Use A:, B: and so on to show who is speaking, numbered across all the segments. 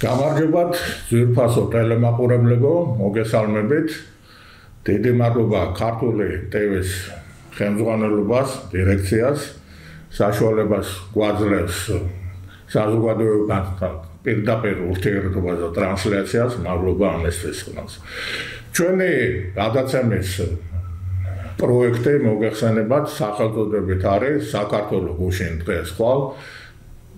A: გამარჯობათ ძვირფასო ტელემაყურებლებო, მოგესალმებით. დიდი მადლობა ქართული ტევის ხელმძღვანელობას, დირექციას, საშუალებას გვაძლევს საზოგადოებასთან პირდაპირ ურთიერთობაზე ტრანსლაციას, მადლობა ამისთვის ხმას. ჩვენი გადაცემის პროექტი მოგეხსენებათ სახელწოდებით არის საქართველოს გუშინ დღეს ხვალ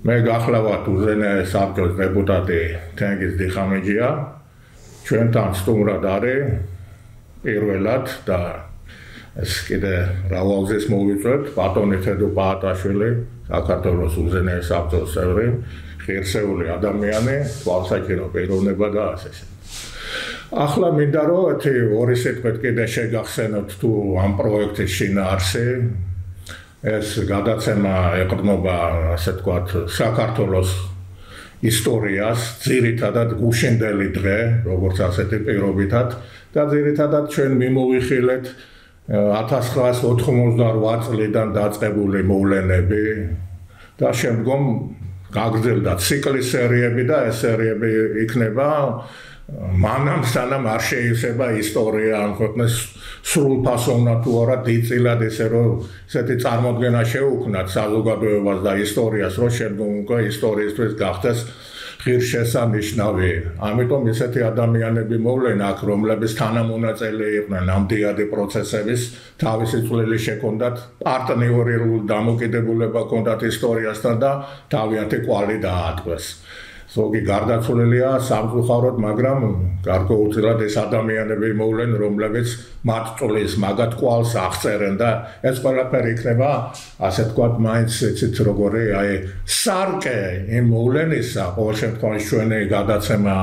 A: მე გახლავთ უზენე საბჭოს დეპუტატი თენგიზ დიხამეჯია ჩვენთან სტუმრად არის პირველად და ეს კიდე რავალზეს მოვიწვევთ ბატონი თედო პაატაშვილი საქართველოს უზენე საბჭოს წევრი ღირსეული ადამიანი თვალსაჩინო პიროვნება და ასე ახლა მინდა რომ ერთი ორი სიტყვით კიდე შეგახსენოთ თუ ამ პროექტის შინაარსი ეს გადაცემა ეყრდნობა ასე თქვათ საქართველოს ისტორიას ძირითადად გუშინდელი დღე როგორც ასეთი პირობითად და ძირითადად ჩვენ მიმოვიხილეთ 1988 წლიდან დაწყებული მოვლენები და შემდგომ გაგრძელდა ციკლი სერიები და ეს სერიები იქნება მანამ სანამ არ შეიცება ისტორია ამ ქვეყნის სრულფასოვნად თუ არა დიწილად ესე რომ ესეთი წარმოდგენა შეუქმნათ საზოგადოებას და ისტორიას რომ შემდგომ უკვე ისტორიისთვის გახდეს ღირსშესანიშნავი. ამიტომ ესეთი ადამიანები მოვლენ აქ, რომლებიც თანამონაწილე იყვნენ ამ დიადი პროცესების თავისი წვლილი შექონდათ, პარტნიორული დამოკიდებულება ქონდათ ისტორიასთან და თავიანთი კვალი დაატყვეს. ზოგი გარდაცვლილია სამწუხაროდ, მაგრამ გარკვეულწილად ეს ადამიანები მოვლენ, რომლებიც მათ წლის მაგათ ყვალს აღწერენ და ეს ყველაფერი იქნება, ასე თქვათ, მაინც ეცით როგორი, აი, სარკე იმ მოვლენისა, ყოველ შემთხვევაში ჩვენი გადაცემა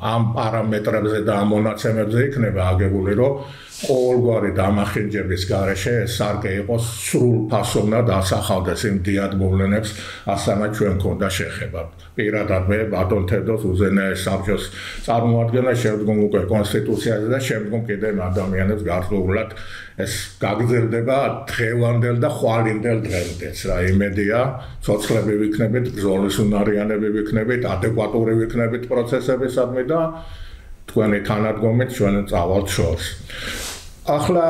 A: ამ პარამეტრებზე და ამ მონაცემებზე იქნება აგებული, რომ ყოველგვარი დამახინჯების garaშე სარკე იყოს სრულ ფასოვნად ასახავდეს იმ დიად მოვლენებს ასანა ჩვენ ქონდა შეხება. პირადად მე ბატონ თედოს უზენაეს საბჭოს წარმოადგენა შემდგომ უკვე კონსტიტუციაზე და შემდგომ კიდე ადამიანებს გარკვეულად ეს გაგრძელდება დღევანდელ და ხვალინდელ დღემდეც რა. იმედია ცოცხლები ვიქნებით ბრძოლის უნარიანები ვიქნებით ადეკვატური ვიქნებით პროცესებისადმი და თქვენი თანადგომით ჩვენ წავალთ შორს ახლა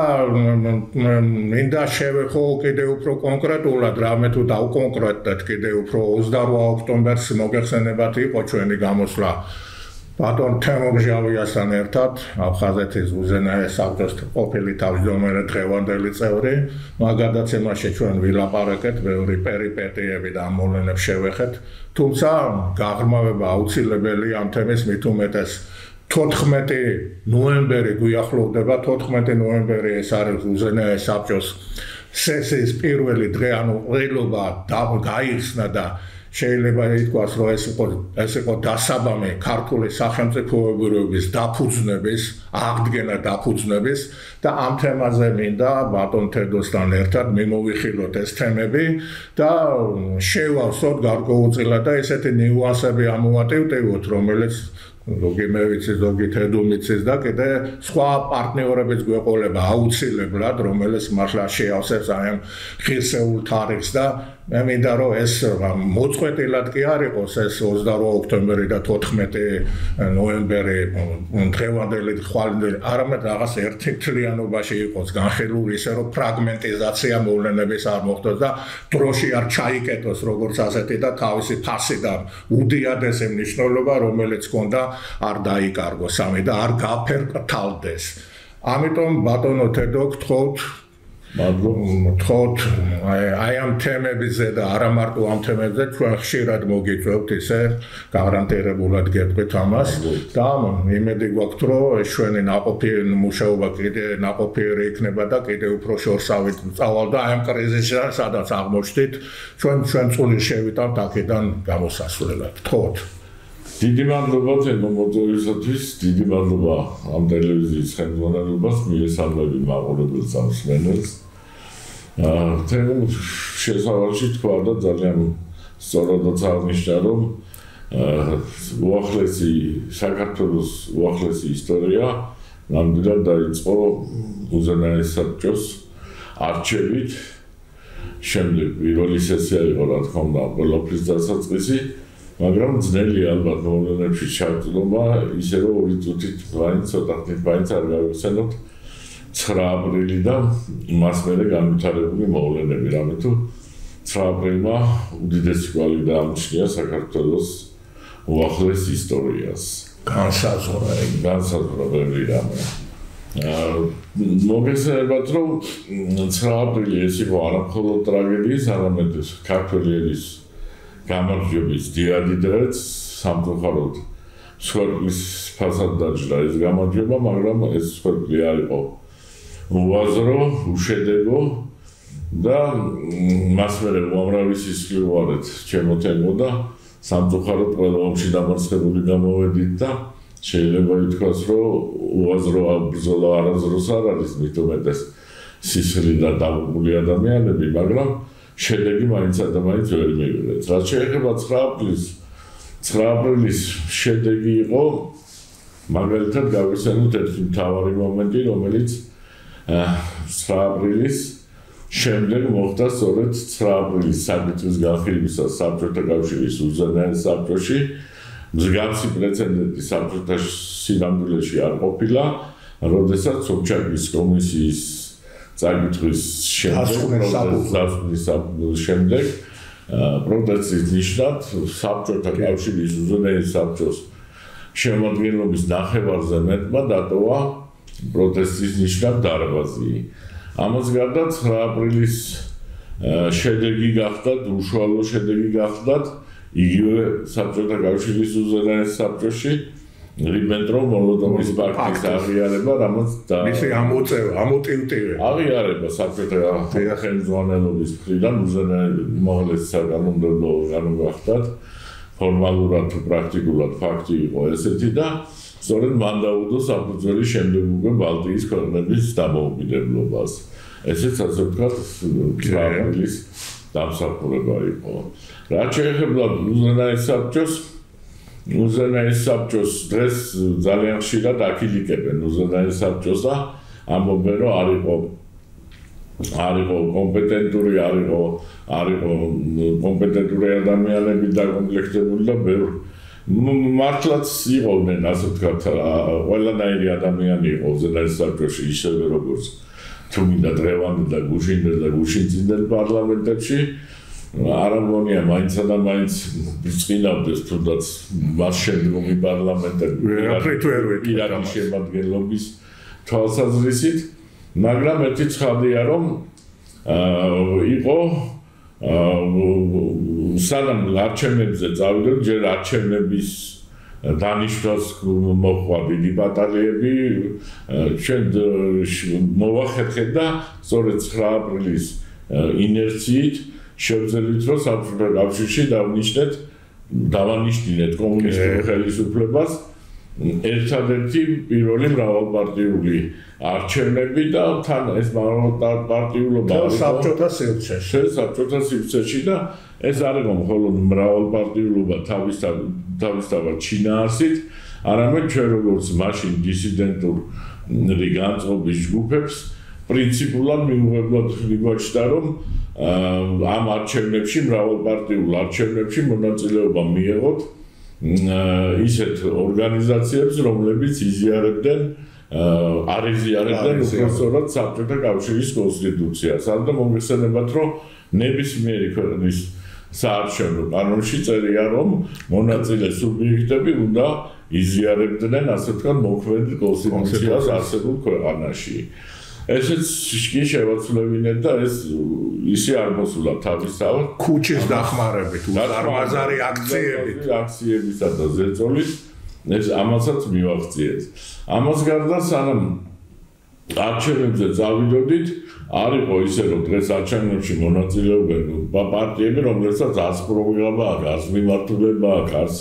A: მინდა შევეხო კიდე უფრო კონკრეტულად რამე თუ დავკონკრეტდეთ კიდე უფრო 28 ოქტომბერს მოგეხსენებათ იყო ჩვენი გამოსვლა. ბატონ თემობჟავიასთან ერთად აფხაზეთის უზენაეს საბჭოს ყოფილი თავმჯდომარე დღევანდელი წევრი მაგადაცემაში ჩვენ ვილაპარაკეთ ბევრი პერიპეტიები და ამოვლენებს შევეხეთ. თუმცა გაღრმავება აუცილებელი ამ თემის მით უმეტეს 14 ნოემბერი გვიახლოვდება 14 ნოემბერი ეს არის უზენაეს საბჭოს სესიის პირველი დღე ანუ ყრილობა გაიხსნა და შეიძლება ითქვას რომ ეს იყო ეს იყო დასაბამი ქართული სახელმწიფოების დაფუძნების აღდგენა დაფუძნების და ამ თემაზე მინდა ბატონ თედოსთან ერთად მიმოვიხილოთ ეს თემები და შევავსოთ გარკვეულწილად და ესეთი ნიუანსები ამოვატევტევოთ რომელიც ზოგი მე ვიცი ზოგი თედუმიცის და კიდე სხვა პარტნიორებიც გვეყოლება აუცილებლად რომელიც მართლა შეავსებს აი ამ ხილსეულ თარიღს და მე მინდა რომ ეს მოწყვეტილად კი არ იყოს ეს 28 ოქტომბერი და 14 ნოემბერი დღევანდელი ხვალინდელი არამედ რაღაც ერთი თლიანობაში იყოს განხილული ისე რომ ფრაგმენტიზაცია მოვლენების არ მოხდეს და დროში არ ჩაიკეტოს როგორც ასეთი და თავისი ფასი და უდიადესი მნიშვნელობა რომელიც ქონდა არ დაიკარგოს სამი და არ გაფერტალდეს ამიტომ ბატონო თედო გთხოვთ თქოთ აი ამ თემებზე და არა მარტო ამ თემებზე ჩვენ ხშირად მოგიწევთ ისე გარანტირებულად გეტყვით ამას. და იმედი გვაქვს რომ ეს ჩვენი ناقოფი მუშაობა კიდე ناقოფიერი იქნება და კიდე უფრო შორსავით წავალ და აი ამ კრიზისიდან სადაც აღმოჩნდით ჩვენ ჩვენ წული შევიტანთ აქედან გამოსასვლელად. თქოთ
B: დიდი მადლობა თემო მოძებნისათვის დიდი მადლობა ამ ტელევიზიის ხელმძღვანელობას მიესალმები მაყურებელ სამსმენელს თემ შესავალში თქვა და ძალიან სწორადაც აღნიშნა რომ უახლესი საქართველოს უახლესი ისტორია ნამდვილად დაიწყო უზენაეს საბჭოს არჩევით. შემდეგ პირველი სესია იყო რა თქმა უნდა ყველაფრის დასაწყისი მაგრამ ძნელი ალბათ მოვლენებში ჩავწდომა ისე რომ ორი წუთით მაინც ცოტა ხნით მაინც არ გავიხსენოთ 9 აპრილიდან მას მერე განვითარებული მოვლენები რამე თუ 9 აპრილმა უდიდესი კვალი დაამჩნია საქართველოს უახლეს ისტორიას.
A: განსაზღვრა
B: განსაზღვრებელი რამე. აა მოგესალმებით რომ 9 აპრილი ეს იყო არამხოლოდ ტრაგედიის არამედ ქართველების გამარჯვების დიადი დღეც სამწუხაროდ სვერკლის ფასად დაჯდა ეს გამარჯვება მაგრამ ეს სვერკლი არ იყო უაზრო უშედეგო და მას მერე უამრავი სისხლი უარეთ ჩემოთემო და სამწუხაროდ ყველა ომში დამარცხებული გამოვედით და შეიძლება ითქვას რომ უაზრო ბრძოლა არასდროს არ არის მით უმეტეს სისხლი და დაღუპული ადამიანები მაგრამ შედეგი მაინც ადამიანს ვერ მივიღეთ. რაც შეეხება 9 აპრილის 9 აპრილის შედეგი იყო მაგალითად გავიხსენოთ ერთი მთავარი მომენტი, რომელიც 9 აპრილის შემდეგ მოხდა სწორედ 9 აპრილის საკითხის განხილვისას საბჭოთა კავშირის უზენაეს საბჭოში მსგავსი პრეცედენტი საბჭოთა სინამდვილეში არ ყოფილა, როდესაც სოციალისტის კომისიის წაგითხვის შემდეგ შემდეგ პროტესტის ნიშნად საბჭოთა კავშირის უზენაეს საბჭოს შემოადგენლობის ნახევარზე მეტმა დატოვა პროტესტის ნიშნად დარბაზი. ამას გარდა 9 აპრილის შედეგი გახდათ, უშუალო შედეგი გახდათ იგივე საბჭოთა კავშირის უზენაეს საბჭოში რიბენტრო მოლოდოვის პაქტის აღიარება, რამაც
A: და მისი ამოწევა, ამოტივტივე.
B: აღიარება საბჭოთა ხელმძღვანელობის მხრიდან უზენაეს მოღლეს საკანონმდებლო ორგანო გახდათ. ფორმალურად თუ პრაქტიკულად ფაქტი იყო ესეთი და სწორედ მან დაუდო საფუძველი შემდეგ უკვე ბალტიის ქვეყნების დამოუკიდებლობას. ესეც ასე ვთქვათ, კრაილის დამსახურება იყო. რაც შეეხება უზენაეს საბჭოს უზენაეს საბჭოს დღეს ძალიან ხშირად აკილიკებენ უზენაეს საბჭოს და ამბობენ რომ არ იყო არ იყო კომპეტენტური არ იყო არ იყო კომპეტენტური ადამიანები დაკომპლექტებული და ბევრ მართლაც იყოდნენ ასე ვთქვათ ყველანაირი ადამიანი იყო უზენაეს საბჭოში ისევე როგორც თუმცა დღევანდელ და გუშინდელ და გუშინწინდელ პარლამენტებში არ ამონია მაინცა და მაინც ბიწყინავდეს თუნდაც მას შემდგომი პარლამენტები
A: ვერაფრით ვერ ვეთქვი
B: შემადგენლობის თვალსაზრისით მაგრამ ერთი ცხადია რომ იყო სანამ არჩევნებზე წავიდეთ ჯერ არჩევნების დანიშნოს მოხვა დიდი ბატალიები ჩვენ მოვახერხეთ და სწორედ 9 აპრილის ინერციით შევძელით რომ საბჭოთა კავშირში დავნიშნეთ დავანიშნეთ კომუნისტურ ხელისუფლებას. ერთადერთი პირველი მრავალპარტიული არჩევნები და თან ეს მრავალპარტიულობა
A: არის საბჭოთა სივრცეში.
B: საბჭოთა სივრცეში და ეს არ იყო მხოლოდ მრავალპარტიულობა თავის თავისთავად ჩინაარსით არამედ ჩვენ როგორც მაშინ დისიდენტური განწყობის ჯგუფებს პრინციპულად მიუღებლად მიგვაჩნდა რომ ამ არჩევნებში მრავალპარტიულ არჩევნებში მონაწილეობა მიიღოთ ისეთ ორგანიზაციებს რომლებიც იზიარებდნენ არ იზიარებდნენ უბრალოდ საბჭოთა კავშირის კონსტიტუციას. ან და მომხსენებათ რომ ნებისმიერი ქვეყნის საარჩევნო კანონში წერია რომ მონაწილე სუბიექტები უნდა იზიარებდნენ ასე თქვა მოქმედ კონსტიტუციას. არსებულ ქვეყანაში. ესეც კი შევაცვლებინეთ და ეს ისე არ მოსულა თავისთავად
A: ქუჩის დახმარებით უზარმაზარი აქციებით.
B: აქციებისა და ზეწოლის ეს ამასაც მივახციეთ ამას გარდა სანამ არჩევნებზე წავიდოდით არ იყო ისე რომ დღეს არჩევნებში მონაწილეობენ პარტიები რომელსაც ას პროგრამა აქვს ას მიმართულება აქვს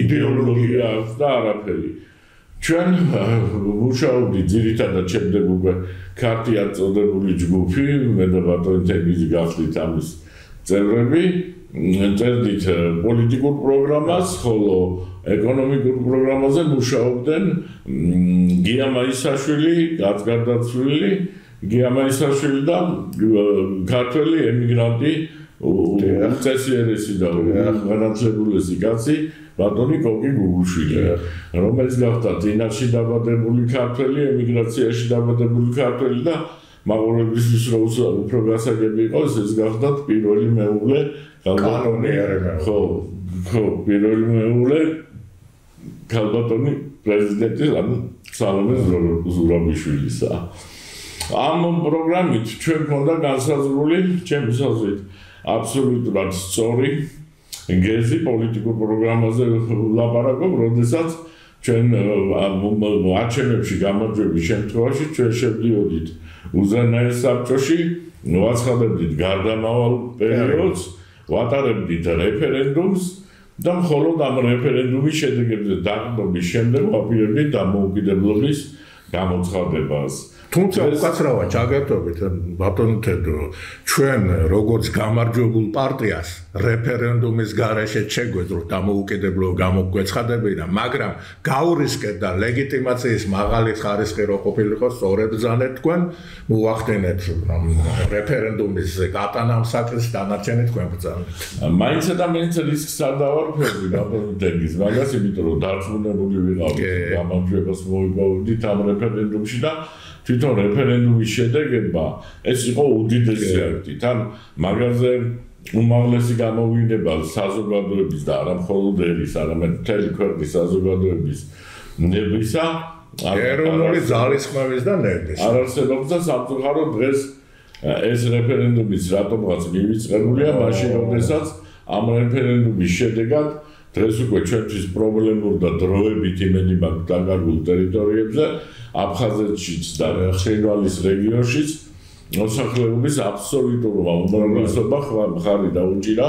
B: იდეოლოგია აქვს და არაფერი ჩვენ მუშაობდი ძირითადად შემდეგ უკვე ქართია წოდებული ჯგუფი მე და ბატონი თებიზი გახდით ამის წევრები. წერდით პოლიტიკურ პროგრამას ხოლო ეკონომიკურ პროგრამაზე მუშაობდნენ გიამაისაშვილი გაცგარდაცვლილი გიამაისაშვილი და ქართველი ემიგრანტი უწესიერესი და განათლებულესი კაცი ბატონი კოკი გუგუშვილი რომელიც გახდა ძინაში დაბადებული ქართველი ემიგრაციაში დაბადებული ქართველი და მაგურებისთვის რო უფრო გასაგები იყოს ეს გახდა პირველი მეუღლე
A: კანონიერება
B: ხო ხო პირველი მეუღლე ქალბატონი პრეზიდენტი ანუ სალომე ზურაბიშვილისა. ამ პროგრამით ჩვენ ქონდა განსაზღვრული ჩემი საზრით აბსოლუტურად სწორი გეზი პოლიტიკურ პროგრამაზე ლაპარაკობ, როდესაც ჩვენ არჩევნებში გამარჯვების შემთხვევაში ჩვენ შევდიოდით უზენაეს საბჭოში, ვაცხადებდით გარდამავალ პერიოდს, ვატარებდით რეფერენდუმს და მხოლოდ ამ რეფერენდუმის შედეგებზე დაყრდნობის შემდეგ ვაპირებდით დამოუკიდებლობის გამოცხადებას.
A: თუმცა უკაცრავად ჩაგერთობით ბატონ თედრო ჩვენ როგორც გამარჯვებულ პარტიას რეფერენდუმის გარეშე შეგვეძლო დამოუკიდებლო გამოგვეცხადებინა მაგრამ გაურისკეთ და ლეგიტიმაციის მაღალი ხარისხი რო ყოფილიყო სწორედ ზანეთ თქვენ მოახდენეთ რეფერენდუმის გატანამ საკითხს დანარჩენი თქვენ ბრძანეთ.
B: მაინც და მაინც რისკს არ დავარქვევი ბატონ თედრის მაგას იმიტომ რომ დარწმუნებული ვიყავი გამარჯვებას მოიპოვებდით ამ რეფერენდუმში და თვითონ რეფერენდუმის შედეგება ეს იყო უდიდესი აქტი. თან მაგაზე უმაღლესი გამოვინება საზოგადოების და არა მხოლოდ ერის, არამედ მთელი ქვეყნის საზოგადოების ნებისა,
A: ეროვნული ძალისხმევის და ნების.
B: არ არსებობს და სამწუხარო დღეს ეს რეფერენდუმის რატომღაც მივიწყებულია, მაშინ როდესაც ამ რეფერენდუმის შედეგად დღეს უკვე ჩვენთვის პრობლემურ და დროებით იმედი მაქვს დაგარგულ ტერიტორიებზე აფხაზეთშიც და ხენვალის რეგიონშიც მოსახლეობის აბსოლუტურობა უმრავლესობა ხარი დაუჭირა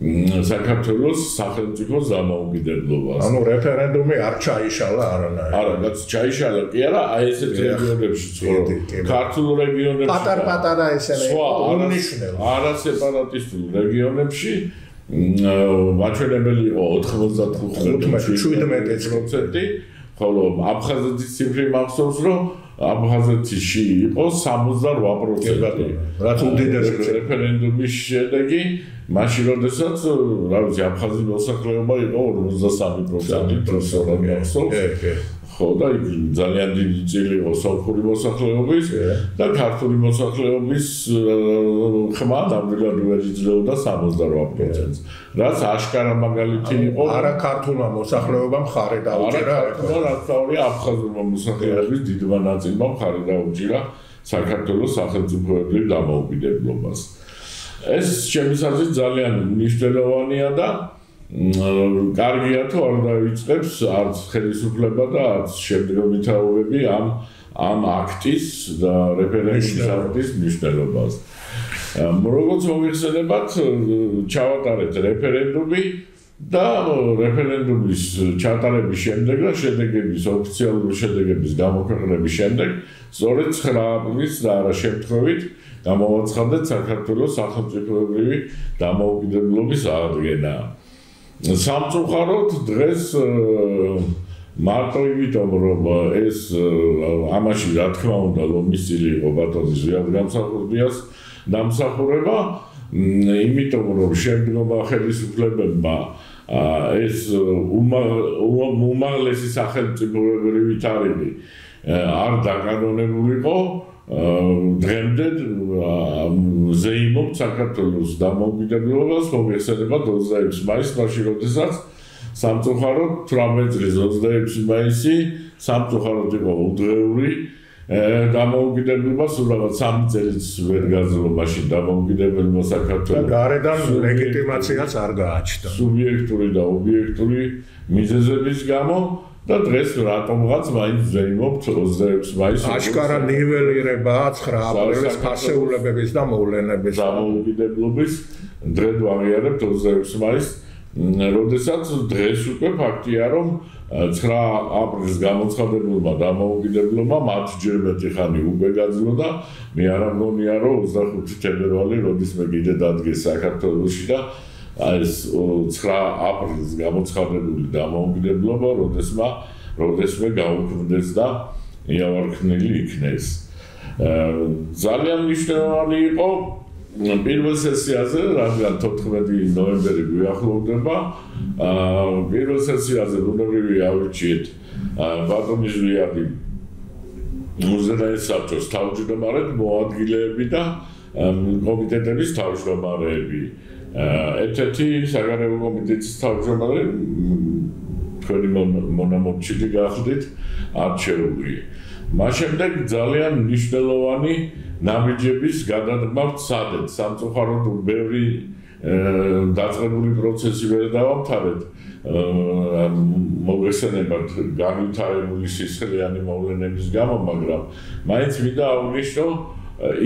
B: საქართველოს სახელმწიფო ზამოუკიდებლობას.
A: ანუ რეფერენდუმი არ ჩაიშალა არანაირად.
B: არა, რაც ჩაიშალა კი არა, აი ესეთ რეგიონებში ცხოვრობ. ქართულ რეგიონებში.
A: პატარ-პატარა ესენი
B: უნიშნელი. არა სეპარატისტულ რეგიონებში მაჩვენებელი იყო 95-17%, ხოლო აფხაზეთის ციფრი მახსოვს, რომ აფხაზეთში იყო 68%.
A: რაც უდიდესი
B: რეფერენდუმის შედეგი, მაშინ როდესაც, რა ვიცი, აფხაზეთის მოსახლეობა იყო 53% პროფესორად მახსოვს. ხო და იქ ძალიან დიდი წილი იყო სოფური მოსახლეობის და ქართული მოსახლეობის ხმა ნამდვილად ვერ იძლეოდა 68%-ს. რაც აშკარა მაგალითი იყო
A: არა ქართულმა მოსახლეობამ ხარი დაუჭირა,
B: რა თქმა აფხაზურმა მოსახლეობის დიდმა ნაწილმა ხარი დაუჭირა საქართველოს სახელმწიფოებრივ დამოუკიდებლობას. ეს შემისაზრით ძალიან მნიშვნელოვანია და კარგია თუ არ დაიწყებს არც ხელისუფლება და არც შემდგომი თაობები ამ ამ აქტის და რეფერენდუმის აქტის მნიშვნელობას. როგორც მოიხსენებათ, ჩავატარეთ რეფერენდუმი და რეფერენდუმის ჩატარების შემდეგ და შედეგების ოფიციალური შედეგების გამოქვეყნების შემდეგ სწორედ 9 აპრილის და არა შემთხვევით გამოვაცხადეთ საქართველოს სახელმწიფოებრივი დამოუკიდებლობის აღდგენა. სამწუხაროდ დღეს მარტო იმიტომ რომ ეს ამაში რა თქმა უნდა ლომის წილი იყო ბატონის ზიად გამსახურდიას დამსახურება იმიტომ რომ შემდგომ ხელისუფლებებმა ეს უმაღლესი სახელმწიფოებრივი თარიღი არ დაკანონებულიყო დღემდე ზეიმობ საქართველოს დამოუკიდებლობას მომიხსენება 26 მაისს მაშინ როდესაც სამწუხაროდ 18 წლის 26 მაისი სამწუხაროდ იყო უდღეული დამოუკიდებლობა სულ რაღაც 3 წელიწადს ვერ გაძლო მაშინ დამოუკიდებლობა საქართველოს.
A: და გარედან ლეგიტიმაციაც არ გააჩნდა.
B: სუბიექტური და ობიექტური მიზეზების გამო და დღეს რატომღაც მაინც ზეიმობთ 26 მაისს
A: აშკარა ნიველირება 9 აპრილის ფასეულებების და მოვლენების.
B: დამოუკიდებლობის დღე ვაღიარებთ 26 მაისს როდესაც დღეს უკვე ფაქტია რომ 9 აპრილის გამოცხადებულმა დამოუკიდებლობა მათ ჯერ მეტი ხანი უკვე გაძლო და მე არ ამგონია რომ 25 თებერვალი როდის მე კიდე დადგეს საქართველოსში და ეს 9 აპრილის გამოცხადებული დამოუკიდებლობა, როდესმა როდესმე გაუქმდეს და იავარქნილი იქნეს. ძალიან მნიშვნელოვანი იყო პირველ სესიაზე, რადგან 14 ნოემბერი გვიახლოვდება, აა პირველ სესიაზე უნებრივი ავირჩიეთ ბატონი ჟვიადი მუზეუმის საბჭოს თავმჯდომარედ მოადგილეები და კომიტეტების თავმჯდომარეები. ერთ-ერთი საგარეო კომიტეტის თავმჯდომარე თქვენი მონამორჩილი გახდით არჩეული. მას შემდეგ ძალიან მნიშვნელოვანი ნაბიჯების გადადგმა ვცადეთ სამწუხაროდ ბევრი დაწყებული პროცესი ვერ დავამთავრეთ მოგესალმებათ განვითარებული სისხლიანი მოვლენების გამო მაგრამ მაინც მინდა აღნიშნო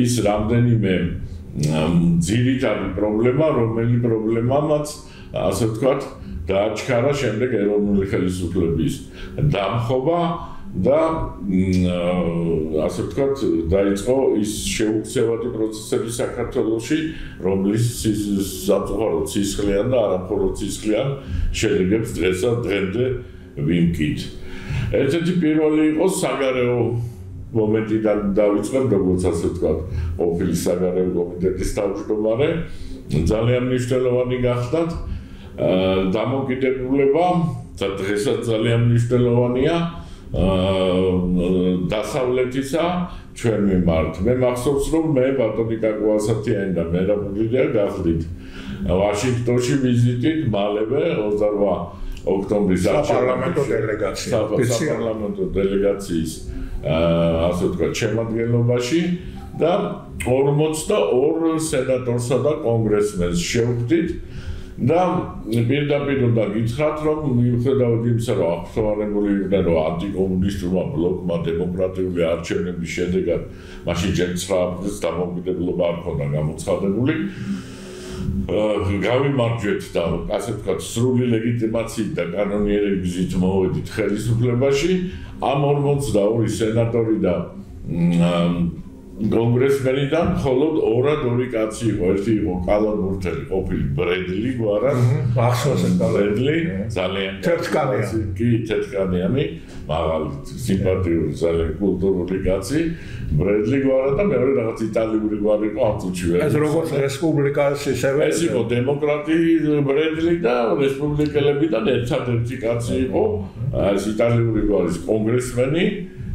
B: ის რამდენიმე ძირითადი პრობლემა რომელი პრობლემამაც ასე ვთქვათ დააჩქარა შემდეგ ეროვნული ხელისუფლების დამხობა და ასე ვთქვათ, დაიწყო ის შეუქცევადი პროცესები საქართველოში, რომლის საფუძვლად სისხლიან და არამხოლოდ სისხლიან შედეგებს დღესა დღემდე ვიმკით. ერთ-ერთი პირველი იყო საგარეო მომენტიდან დავიწყებ, როგორც ასე ვთქვათ, ოფილის საგარეო კომიტეტის თავმჯდომარე, ძალიან მნიშვნელოვანი გახდათ. დამოკიდებულება და დღესაც ძალიან მნიშვნელოვანია. დასავლეთისა ჩვენ მიმართ. მე მახსოვს რომ მე ბატონი კაკუასათიანი და მე რა მოგიდია გახლით ვაშინგტონში ვიზიტით მალევე 28 ოქტომბრის
A: საპარლამენტო დელეგაცია.
B: საპარლამენტო დელეგაციის ასე ვთქვათ შემადგენლობაში და 42 სენატორსა და კონგრესმენს შევხვდით და პირდაპირ უნდა გითხრათ რომ მიუხედავად იმისა რომ აქტუალურული იყო რომ ანტიკომუნისტურმა ბლოკმა დემოკრატიული არჩევნების შედეგად მაშინ ჯერ 9 წელს დამოუკიდებლობა არ ქონდა გამოცხადებული გავიმარჯვეთ და ასე ვთქვათ სრული ლეგიტიმაციით და კანონიერებით მოვედით ხელისუფლებაში ამ 42 სენატორი და კონგრესმენიდან მხოლოდ ორად ორი კაცი იყო. ერთი იყო კალონ მურთელი, ყოფილი ბრედლი გვარა.
A: ახსოვს
B: ბრედლი, ძალიან
A: თეთრკანიანი.
B: კი, თეთრკანიანი, მაღალი, სიმპათიური, ძალიან კულტურული კაცი. ბრედლი გვარა და მეორე რაღაც იტალიური გვარი იყო აწუჩი ვერ.
A: ეს როგორც რესპუბლიკას ისევე
B: ეს იყო დემოკრატი ბრედლი და რესპუბლიკელებიდან ერთადერთი კაცი იყო. ეს იტალიური გვარის კონგრესმენი.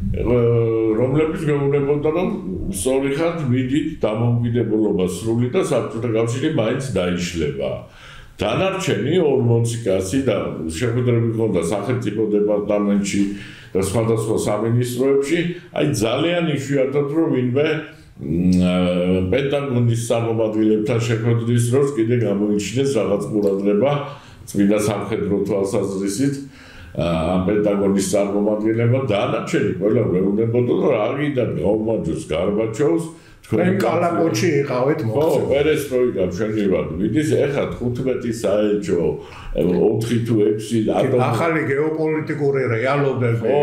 B: რომლებიც მეუბნებოდა რომ სწორი ხართ მიდით დამოუკიდებლობა სრული და საბჭოთა კავშირი მაინც დაიშლება. დანარჩენი 40 კაცი და შეხვედრები ქონდა სახელმწიფო დეპარტამენტში და სხვადასხვა სამინისტროებში, აი ძალიან იშვიათად რომ ვინმე პენტაგონის წარმომადგენლებთან შეხვედრის დროს კიდე გამოიჩინეს რაღაც ყურადღება წმინდა სამხედრო თვალსაზრისით. ამ პენტაგონის წარმომადგენლებმა დანარჩენი ყველა მეუბნებოდა რომ რა გიდა გაუმარჯოს გარბაჩოვს
A: თქვენ კალაკოჩი იყავით
B: მოხდა ხო პერესტროიკა ჩვენი ვარ მიდის ეხა 15 საელჩო 4 თუ 6
A: ატომი ახალი გეოპოლიტიკური რეალობები.
B: ხო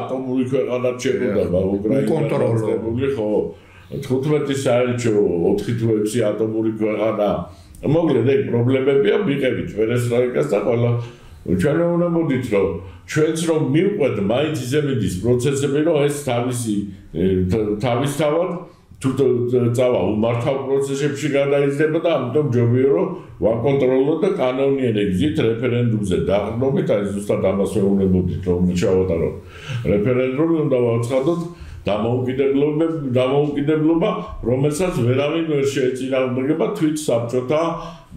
B: ატომური ქვეყანა შეგვიდა უკრაინა კონტროლებული ხო. 15 საელჩო 4 თუ 6 ატომური ქვეყანა. მოკლედ ეგ პრობლემებია მიყევით პერესტროიკას და ყველა ჩვენ უნდა მოდით რომ ჩვენც რომ მივყვეთ მაინც ისე მიდის პროცესები რომ ეს თავისი თავისთავად თუ წავა უმართავ პროცესებში გადაიზრდება და ამიტომ ჯობია რომ ვაკონტროლოთ და კანონიერი გზით რეფერენდუმზე დაყრდნობით აი ზუსტად ამას მოდით რომ ჩავატარო რეფერენდუმი უნდა ვაცხადოთ დამოუკიდებლობა დამოუკიდებლობა რომელსაც ვერავინ ვერ შეეწინააღმდეგება თვით საბჭოთა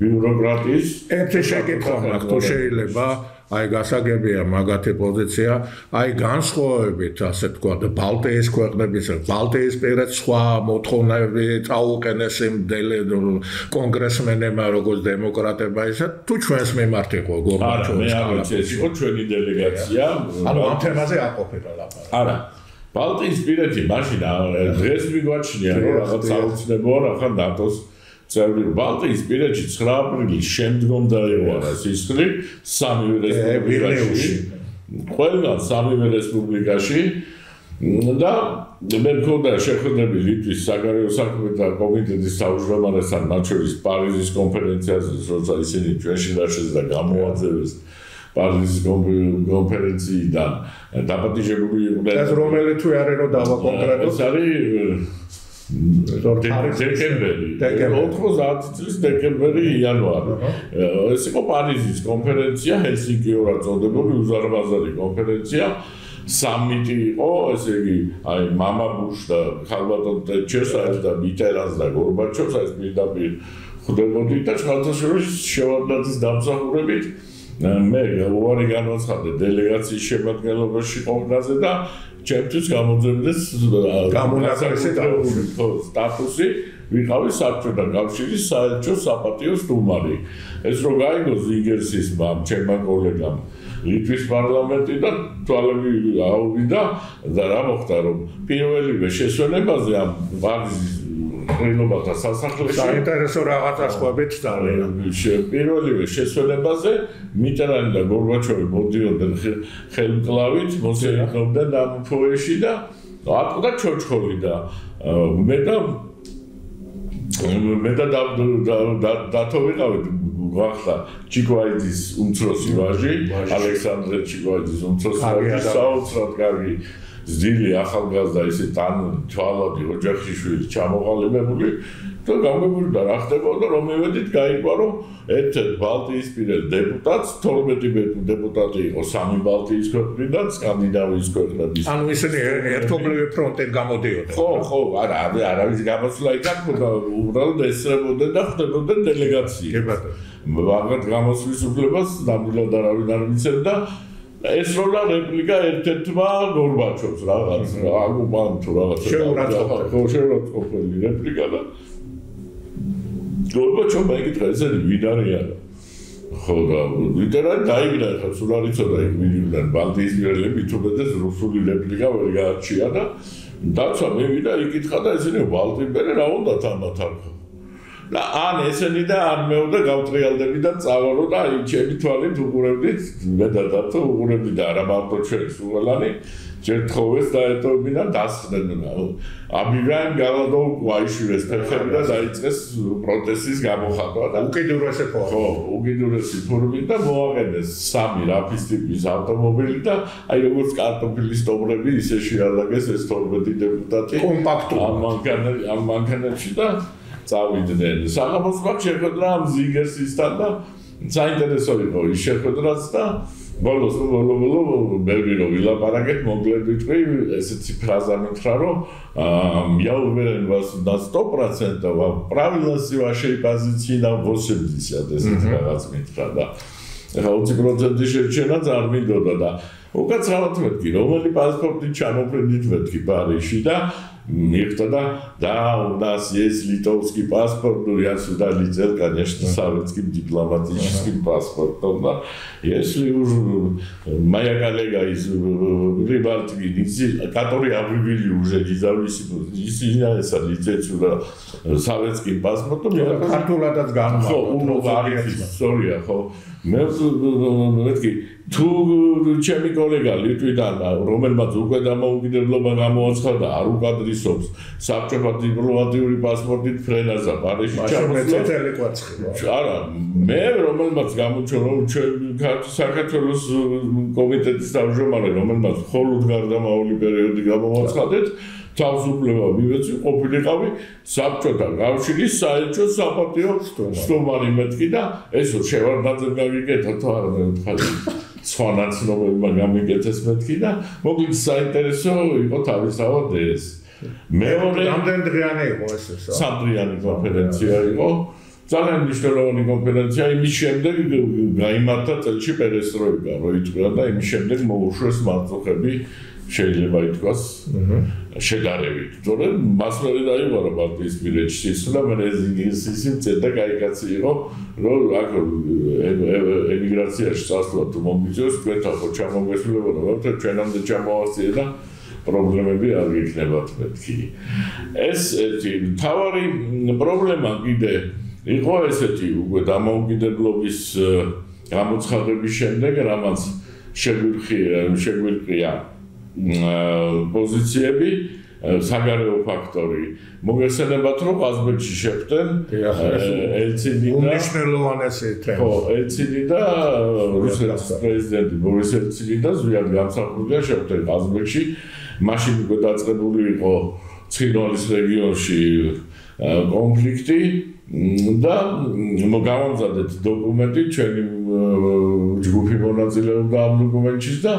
B: ბიუროკრატიის
A: ერთი შეკითხვა მაქვს თუ შეიძლება? აი გასაგებია მაგათი პოზიცია. აი განსხვავებით ასე თქვა ბალტიის ქვეყნების ბალტიის პერეთ სხვა მოთხოვნები წაუყენეს იმ კონგრესმენებმა როგორც დემოკრატებმა ისა თუ ჩვენს მიმართ იყო გორბაჩოვი
B: არა მე არ ვიცი ეს იყო ჩვენი დელეგაცია.
A: ანუ ამ თემაზე აყოფება ლაპარაკი.
B: არა ბალტიის პირეთი მაშინ დღეს მიგვაჩნია რომ რაღაც აუცნებოა რა ხან დატოს წევრი. ბალტიის პირეთში 9 აპრილის შემდგომ დაიღვარა სისხლი სამივე რესპუბლიკაში. ყველა სამივე რესპუბლიკაში. და მე მქონდა შეხვედრები ლიტვის საგარეო საქმეთა კომიტეტის თავმჯდომარესთან, მათ შორის პარიზის კონფერენციაზე, როცა ისინი ჩვენში დაშეს და გამოაძევეს პარიზის კონფერენციიდან დაპატიჟებული იყვნენ.
A: ეს რომელი თუ არის რომ დავა კონკრეტულად?
B: ეს არის დეკემბერი 90 წლის დეკემბერი იანვარი ეს იყო პარიზის კონფერენცია ჰელსინკი ორად წოდებული უზარმაზარი კონფერენცია სამიტი იყო ესე იგი აი мама ბუშ და ქალბატონ ტეჩერსა და მიტერანს და გორბაჩოვს ეს პირდაპირ ხდებოდი და ხალხაშორის შევარდნაძის დამსახურებით მე უარი განაცხადე დელეგაციის შემადგენლობაში ყომდაზე და ჩემთვის გამოძებდეს
A: გამონაკლისი
B: სტატუსი. ვიყავი საბჭოთა კავშირის საელჩო საპატიო სტუმარი. ეს რო გაიგო ზიგერსის მამ ჩემმა კოლეგამ ლიტვის პარლამენტიდან თვალები აუვიდა და რა მოხდა რომ პირველივე შესვენებაზე ამ პარიზის ხელობათა სასახლეში
A: საინტერესო რაღაცას ხვდებით ძალიან
B: პირველივე შესვენებაზე მიტერანი და გორბაჩოვი მოდიოდნენ ხელმკლავით მოსეიქნობდნენ ამ ფოეში და ატყდა ჩოჩხოლი და მე და მე და დათო ვიყავით გვახდა ჩიკვაიძის უმცროსი ვაჟი ალექსანდრე ჩიკვაიძის უმცროსი ვაჟი საოცრად კარგი ძილი ახალგაზრდა ისე თან თვალადი ოჯახში შვილი ჩამოყალიბებული და გამგებულდა რა ხდებოდა? რომ მივედით გაიგვა რომ ერთ-ერთ ბალტიისპირელ დეპუტატს 12 დეპუტატი იყო სამი ბალტიის ქვეყნიდან სკანდინავიის ქვეყნების
A: ანუ ისინი ერთობლივი ფრონტენ გამოდიოდნენ
B: ხო ხო არა არავის გამოსვლა იქნა უბრალოდ ესრებოდნენ და ხდებოდნენ დელეგაციები კი ბატონო. მაგრამ გამოსვლის უფლებას ნამდვილად არავინ არ მიცემდა ეს როლა რეპლიკა ერთ-ერთმა გორბაჩოვს რაღაც აგუბან თუ რაღაც
A: შეურაცხყოფელი.
B: ხო შეურაცხყოფელი რეპლიკა და გორბაჩოვმა ეკითხა ესე ვინ არის ხო და ლიტერალურად დაიგნა ხა სულ არ იცოდა იქ მიდიოდნენ ბალტიის მიერლები თუ ბედეს რუსული რეპლიკა ვერ გააჩია და დაცვა მე ვიდა იკითხა და ესენი ბალტიმბერე რა უნდა თამათან და ან ესენი და ან მე უნდა გავტრიალდები და წავალო და აი ჩემი თვალით უყურებდით მე და დათო უყურებდი და არა მარტო ჩვენ სულანი ჯერ თხოვეს და ეტოვებინა დასხდნენ აბიგაიმ გავადო ვაიშვეს ფერხები და დაიწყეს პროტესტის გამოხატვა და
A: უკიდურესი ფორმი
B: ხო უკიდურესი ფორმი და მოაყენეს სამი რაფის ტიპის ავტომობილი და აი როგორც კარტოფილის ტომრები ისე შეალაგეს ეს 12 დეპუტატი. მანქანაში ამ მანქანაში და წავიდნენ. საღამოს მაგ შეხვედრა ამ ზიგერსისთან და საინტერესო იყო ის შეხვედრაც და ბოლოს ბოლო ბოლო ბევრი რო ვილაპარაკეთ მოკლედ ვიტყვი ესეთი ფრაზა მითხრა რომ я уверен вас на 100% ва правильности вашей позиции на 80 ესეთი რაღაც მითხრა და ახლა 20% შეჩენა ძალიან მინდოდა და უკაცრავად მეთქი რომელი პასპორტი ჩამოფრინდით მეთქი პარიში და нефта, да? Да, у нас есть литовский паспорт, но я сюда летел, конечно, советским дипломатическим паспортом, да. Если уж моя коллега из Прибалтики, которые объявили уже независимость, извиняется, лететь сюда советским паспортом, я... Картула датган. Все, умно, история, მე მეთქი თუ ჩემი კოლეგა ლიტვიდან რომელმაც უკვე დამოუკიდებლობა გამოაცხადა არ უკადრისობს საბჭოთა დიპლომატიური პასპორტით ფრენას და პარიზში
A: ჩამოსვლა
B: არა მე რომელმაც გამოჩვენა რომ ჩვენ საქართველოს კომიტეტის თავმჯდომარე რომელმაც მხოლოდ გარდამავალი პერიოდი გამოაცხადეთ თავისუფლება მივეცი ყოფილიყავი საბჭოთა კავშირის საელჩო საპატიო სტუმარი. მეთქი და ესო შევარდაძე გავიკეთა თუ არა მე ვთქვი სხვა ნაცნობებმა გამიგეთეს მეთქი და მოკლედ საინტერესო იყო თავისთავად ეს. მეორე
A: რამდენი დღიანი იყო ეს
B: სამდრიანი კონფერენცია იყო. ძალიან მნიშვნელოვანი კონფერენცია. იმის შემდეგ გამართა წელში პერესტროიკა რო იწყება და იმის შემდეგ მოუშვეს მარცხები შეიძლება ითქვას შედარებით. თორემ მას მე დაიყვარა ბალტიის პირეთში ისულა მე იზინგისის წედა кай კაცი იყო, რომ აქ ემიგრაციაში წასვლა თუ მომიწევს, თქვენთან ხო ჩამოგვესულებოდა, მაგრამ ჩვენამდე ჩამოასწია და პრობლემები არ გიქნებათ მეთქი. ეს ერთი თავარი პრობლემა კიდე იყო ესეთი უკვე დამოუკიდებლობის გამოცხადების შემდეგ, რამაც შეგვირხია, შეგვირყია პოზიციები საგარეო ფაქტორი. მოგესალმებათ რომ ყაზბეგში შეხვდნენ ელციდი და
A: უნიშნელოვანესი თემა
B: ხო ელციდი და რუსეთის პრეზიდენტი ბორის ელციდი და ზვიად გამსახურდია შეხვდნენ ყაზბეგში მაშინ უკვე დაწყებული იყო ცხინვალის რეგიონში კონფლიქტი და მოგავამზადეთ დოკუმენტი ჩვენი ჯგუფი მონაწილეობდა ამ დოკუმენტში და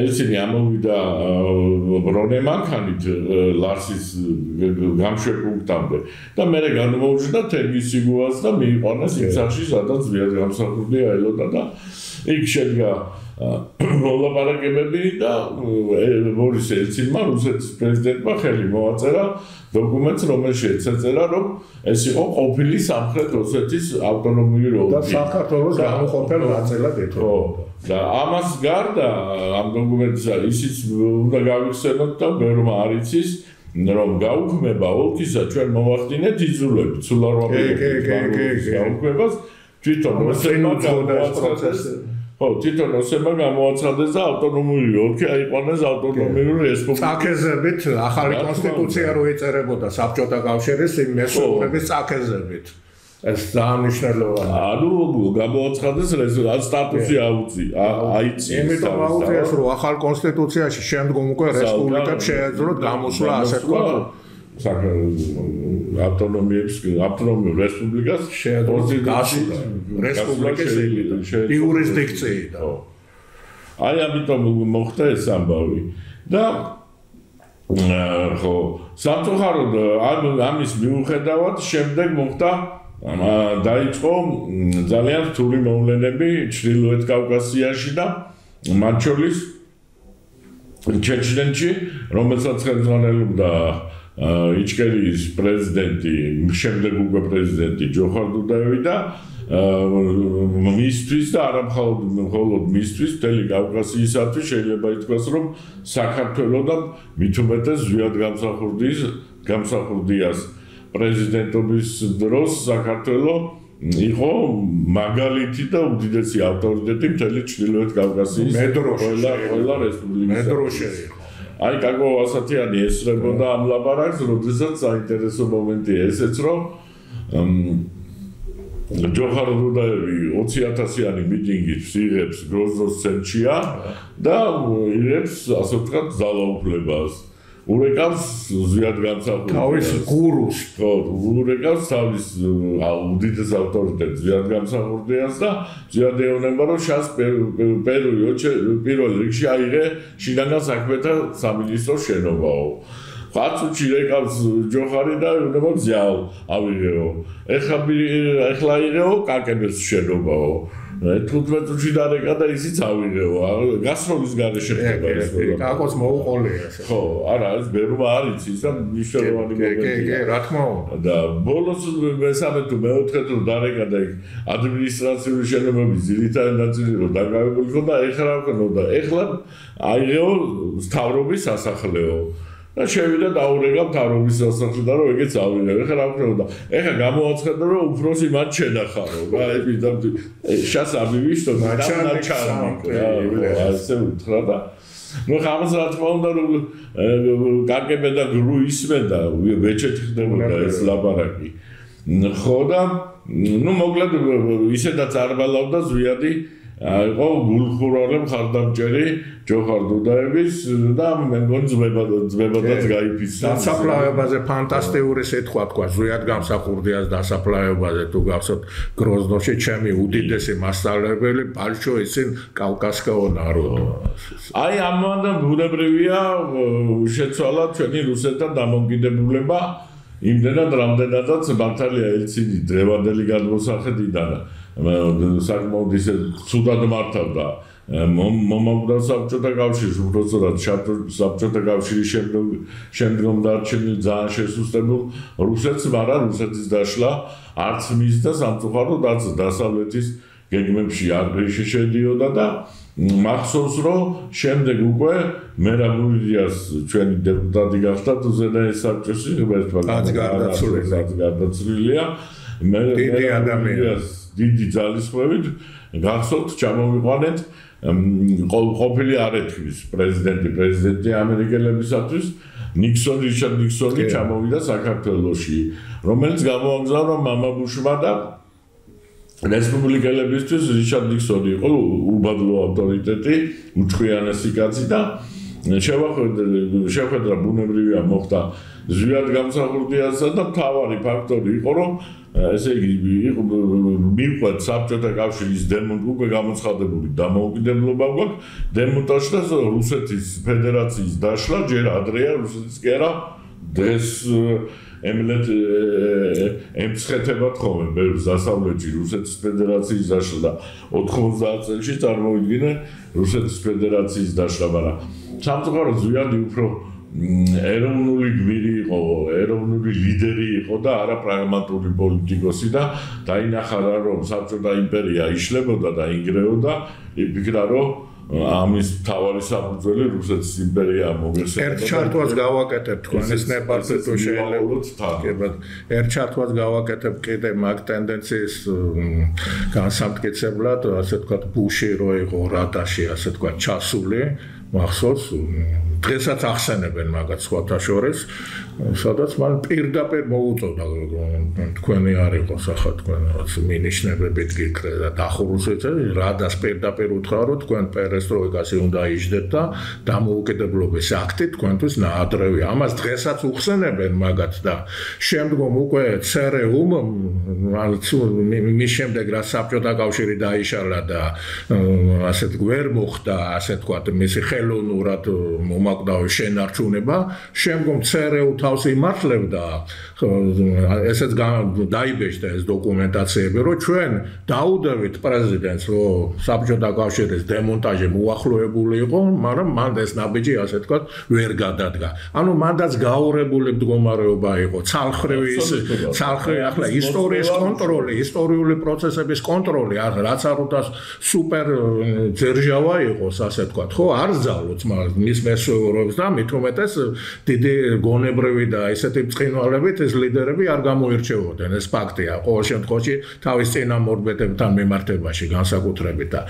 B: ესენი ამოვიდა ბრონე მანქანით ლარსის გამშვებუნქტამდე და მე განმოუჩნდა თერგის სიგუას და მიიყვანეს იმ სახში სადაც ვიად გამსახურდია ელოდა და იქ შედგა მოლაპარაკებები და ბორის ელცინმა რუსეთის პრეზიდენტმა ხელი მოაწერა დოკუმენტს რომელშიც ეწერა რომ ეს იყო ყოფილი სამხრეთ ოსეთის ავტონომიური ოლქი.
A: და საქართველოს გამოყოფილ ნაწილად ეთო.
B: და ამას გარდა ამ დოკუმენტისა ისიც უნდა გავიხსენოთ და ბევრმა არ იცის რომ გაუქმება ოლქისა ჩვენ მოვახდინეთ იზოლები ცულარვაბი
A: კი კი კი კი
B: გაუქმებას თვითონ მოსწონდა პროცესი ხო, თვითონ ოსება გამოაცხადეს და ავტონომიური ოლქი აიყვანეს ავტონომიური რესპუბლიკა.
A: წაქეზებით ახალი კონსტიტუცია რო ეწერებოდა საბჭოთა კავშირის იმ მესურების წაქეზებით. ეს დანიშნულოვანია.
B: ანუ გამოაცხადეს რეზოლუცია სტატუსი აუწი, აიწი.
A: იმიტომ აუწიეს რომ ახალ კონსტიტუციაში შემდგომ უკვე რესპუბლიკებს შეეძლოთ გამოსვლა ასე თქვა.
B: ავტონომიებს ავტონომიურ რესპუბლიკას
A: შეადროა რესპუბლიკის იურისდიქციიდან.
B: აი ამიტომ მოხდა ეს ამბავი. და ხო სამწუხაროდ ამ ამის მიუხედავად შემდეგ მოხდა დაიწყო ძალიან რთული მოვლენები ჩრდილოეთ კავკასიაში და მათ შორის ჩეჩნეთში რომელსაც ხელმძღვანელობდა იჩკერიის პრეზიდენტი, შემდეგ უკვე პრეზიდენტი ჯოხარ დუდაევი და მისთვის და არა მხოლოდ მისთვის, თელი კავკასიისათვის შეიძლება ითქვას, რომ საქართველოს და მithumetes ზვიად გამსახურდის, გამსახურდიას პრეზიდენტობის დროს საქართველოს იყო მაგალითი და უდიდესი ავტორიტეტი მთელი ჩრდილოეთ კავკასიის
A: მედროშა
B: ყველა რესპუბლიკის
A: მედროშა იყო
B: აი კაკო ასათიანი ესრებოდა ამ ლაპარაკს, როდესაც საინტერესო მომენტია ესეც, რომ ჯოხარ დუდაევი 20000-იანი მიტინგის იღებს გროზნოს ცენტრშია და იღებს ასე ვთქვათ ძალაუფლებას. ურეკავს ზიად განსახურდა
A: თავის გურუს.
B: ხო ურეკავს თავის უდიდეს ავტორიტეტს. ზიად განსახურდას და ზიად ეუბნება რომ შას პერუი პირველ რიგში აიღე შინაგან საქმეთა სამინისტრო შენობაო. ფაცუჩი რეკავს ჯოხარი და უნდა ზიალ ავიღეო. ეხლა ეხლა აიღეო კაკების შენობაო 15 წუთში დარეკა და ისიც ავიღეო. გასროლის გარეშე ხდება ეს.
A: კაკოს მოუყოლია
B: ესე. ხო, არა, ეს ბერმა არის ის და მნიშვნელოვანი
A: მომენტია. კი, კი, რა თქმა უნდა.
B: და ბოლოს მესამე თუ მეოთხე თუ დარეკა და ადმინისტრაციული შენობების ძირითადი ნაწილი რო დაგავებული ხო და ეხლა რა ქონოდა? ეხლა აიღეო სტავრობის სასახლეო. და შევიდა დაურეკა მთავრობის სასახლე და რომ ეგეც ავიღე. ეხლა რა ვქნებოდა? ეხლა გამოაცხადა რომ უფროსი მათ შედახარო. რა ეს და შას ამივიშტო
A: მაჩანაკი.
B: ასე უთხრა და ნუ ხამს რა თქმა უნდა რომ კაკებე და გრუ ისმენდა ვეჩეთი ხდებოდა ეს ლაბარაკი. ხო და ნუ მოკლედ ისედაც არ ბალავდა ზვიადი აიყო გულხურალე მხარდამჭერი ჯოხარ დუდაევის და მე მგონი ძმებად ძმებადაც გაიფიცა.
A: დასაფლავებაზე ფანტასტიკური სიტყვა თქვა. ზუიად გამსახურდიას დასაფლავებაზე თუ გახსოვთ გროზნოში ჩემი უდიდესი მასწავლებელი ბალჩო ისინ კავკასკაო ნაროდო
B: აი ამან ბუნებრივია შეცვალა ჩვენი რუსეთთან დამოკიდებულება იმდენად რამდენადაც ბართალია ელცინის დრევანდელი გადმოსახედიდან საკმაოდ ისე ცუდად მართავდა. მომაკვდა საბჭოთა კავშირს უბრალოდ საბჭოთა კავშირის შემდგომ შემდგომ დარჩენილ ძალიან შესუსტებულ რუსეთს მაგრამ რუსეთის დაშლა არც მის და სამწუხაროდ არც დასავლეთის გეგმებში არ შედიოდა და მახსოვს რომ შემდეგ უკვე მერაბურიას ჩვენი დეპუტატი გახდა თუ ზედაის საბჭოს ღმერთმა
A: გარდაცვლილია
B: მე დიდი ადამიანს. დიდი ძალისხმევით გახსოვთ ჩამოვიყვანეთ. ყოფილი არეთქვის პრეზიდენტი პრეზიდენტი ამერიკელებისათვის. ნიქსონი რიჩარდ ნიქსონი ჩამოვიდა საქართველოში რომელიც გამოაგზავნა მამაბუშმა და რესპუბლიკელებისთვის რიჩარდ ნიქსონი იყო უბადლო ავტორიტეტი უჩხიანესი კაცი და შევხედა ბუნებრივია მოხდა ზვიად გამსახურდიასა და თავარი ფაქტორი იყო რომ ესე იგი იყო მიყვეთ საბჭოთა კავშირის დემონ უკვე გამოცხადებული დამოუკიდებლობა გვაქვს. დემონტაჟდა რუსეთის ფედერაციის დაშლა ჯერ ადრეა რუსეთის კი არა დღეს ემლეთ ემცხეთებად ხოლმე. ბევრ დასავლეთში რუსეთის ფედერაციის დაშლა და 90 წელში წარმოიდგინე რუსეთის ფედერაციის დაშლა მაგრამ სამწუხაროდ ზვიადი უფრო ეროვნული გმირი იყო, ეროვნული ლიდერი იყო და არა პრაგმატული პოლიტიკოსი და დაინახა რა რომ საბჭოთა იმპერია იშლებოდა და ინგრეოდა, იფიქრა რომ ამის თავარი საფუძველი რუსეთის იმპერია მოგესწრება.
A: ერთ ჩარტვას გავაკეთებ თქვენის ნებართზე თუ შეიძლება. ერთ ჩარტვას გავაკეთებ კიდე მაგ ტენდენციის განსამტკიცებლად, ასე ვთქვათ, ბუში რო იყო რადაში, ასე ვთქვათ, ჩასული. მახსოვს. დღესაც ახსენებენ მაგათ სხვათა შორის სადაც მან პირდაპირ მოუწოდა თქვენი არ იყოს ახლა თქვენ რაც მინიშნებებით გიქრე და დახურუსეთ რადას პირდაპირ უთხრა რომ თქვენ პერესტროიკასი უნდა იждეთ და დამოუკიდებლობის აქტი თქვენთვის ნაადრევი ამას დღესაც უხსენებენ მაგათ და შემდგომ უკვე CRU-მ მის შემდეგ რა საბჭოთა კავშირი დაიშალა და ასეთ გვერ მოხდა ასე თქვა მისი ხელოვნურად მომაკვდავი შენარჩუნება შემდგომ CRU თავს იმართლებდა ესეც დაიბეჭდა ეს დოკუმენტაციები რომ ჩვენ დაუდევით პრეზიდენტს რომ საბჭოთა კავშირის დემონტაჟი მოახლოებული იყო მაგრამ მან ეს ნაბიჯი ასე თქვა ვერ გადადგა. ანუ მანდაც გაურებული მდგომარეობა იყო. ცალხრივი ის ცალხრივი ახლა ისტორიის კონტროლი ისტორიული პროცესების კონტროლი რაც არ უნდა სუპერ ძერჟავა იყოს ასე თქვა. ხო არ ზავლოთ მაგრამ მის მესურვებს და მით უმეტეს დიდი გონებრივი და ესეთი წინვალებით ეს ლიდერები არ გამოირჩეოდნენ ეს ფაქტია. ყოველ შემთხვევაში თავის წინამორბედებთან მიმართებაში განსაკუთრებით და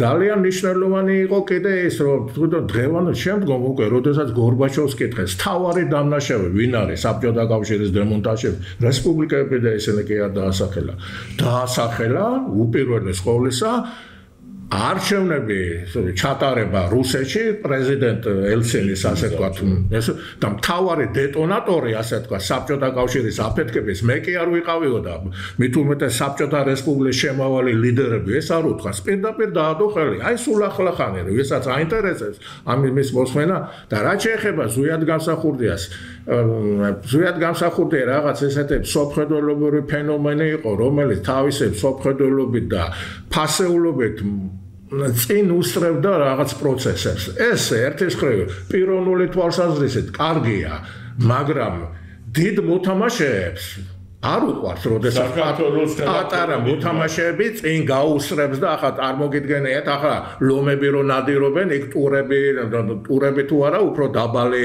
A: ძალიან მნიშვნელოვანი იყო კიდე ეს რომ თუნდაც დღევანდელ შემდგომ უკვე როდესაც გორბაჩოვს კითხეს თავარი დამნაშავე ვინ არის საბჭოთა კავშირის დემონტაჟი რესპუბლიკები და ესენი კი არ დაასახელა დაასახელა უპირველეს ყოვლისა არჩევნები ჩატარება რუსეთში პრეზიდენტ ელცინის ასე ვთქვათ ეს და მთავარი დეტონატორი ასე ვთქვათ საბჭოთა კავშირის აფეთქების მე კი არ ვიყავიო და მით უმეტეს საბჭოთა რესპუბლიკის შემავალი ლიდერები ეს არ უთქვა პირდაპირ დაადო ხელი აი სულ ახლახანი ვისაც აინტერესებს ამის მოსმენა და რა შეეხება ზუიად გამსახურდიას ზუიად გამსახურდია რაღაც ესეთი სოფხედველობური ფენომენი იყო რომელიც თავისებ სოფხედველობით და ფასეულობით წინ უსწრებდა რაღაც პროცესებს. ეს ერთის ხრივ პიროვნული თვალსაზრისით კარგია, მაგრამ დიდ მოთამაშეებს არ უყვარს, როდესაც პატარა მოთამაშეები წინ გაუსრებს და ახლა წარმოგიდგენიათ, ახლა ლომები რო ნადირობენ, იქ ტურები, ტურები თუ არა, უფრო დაბალი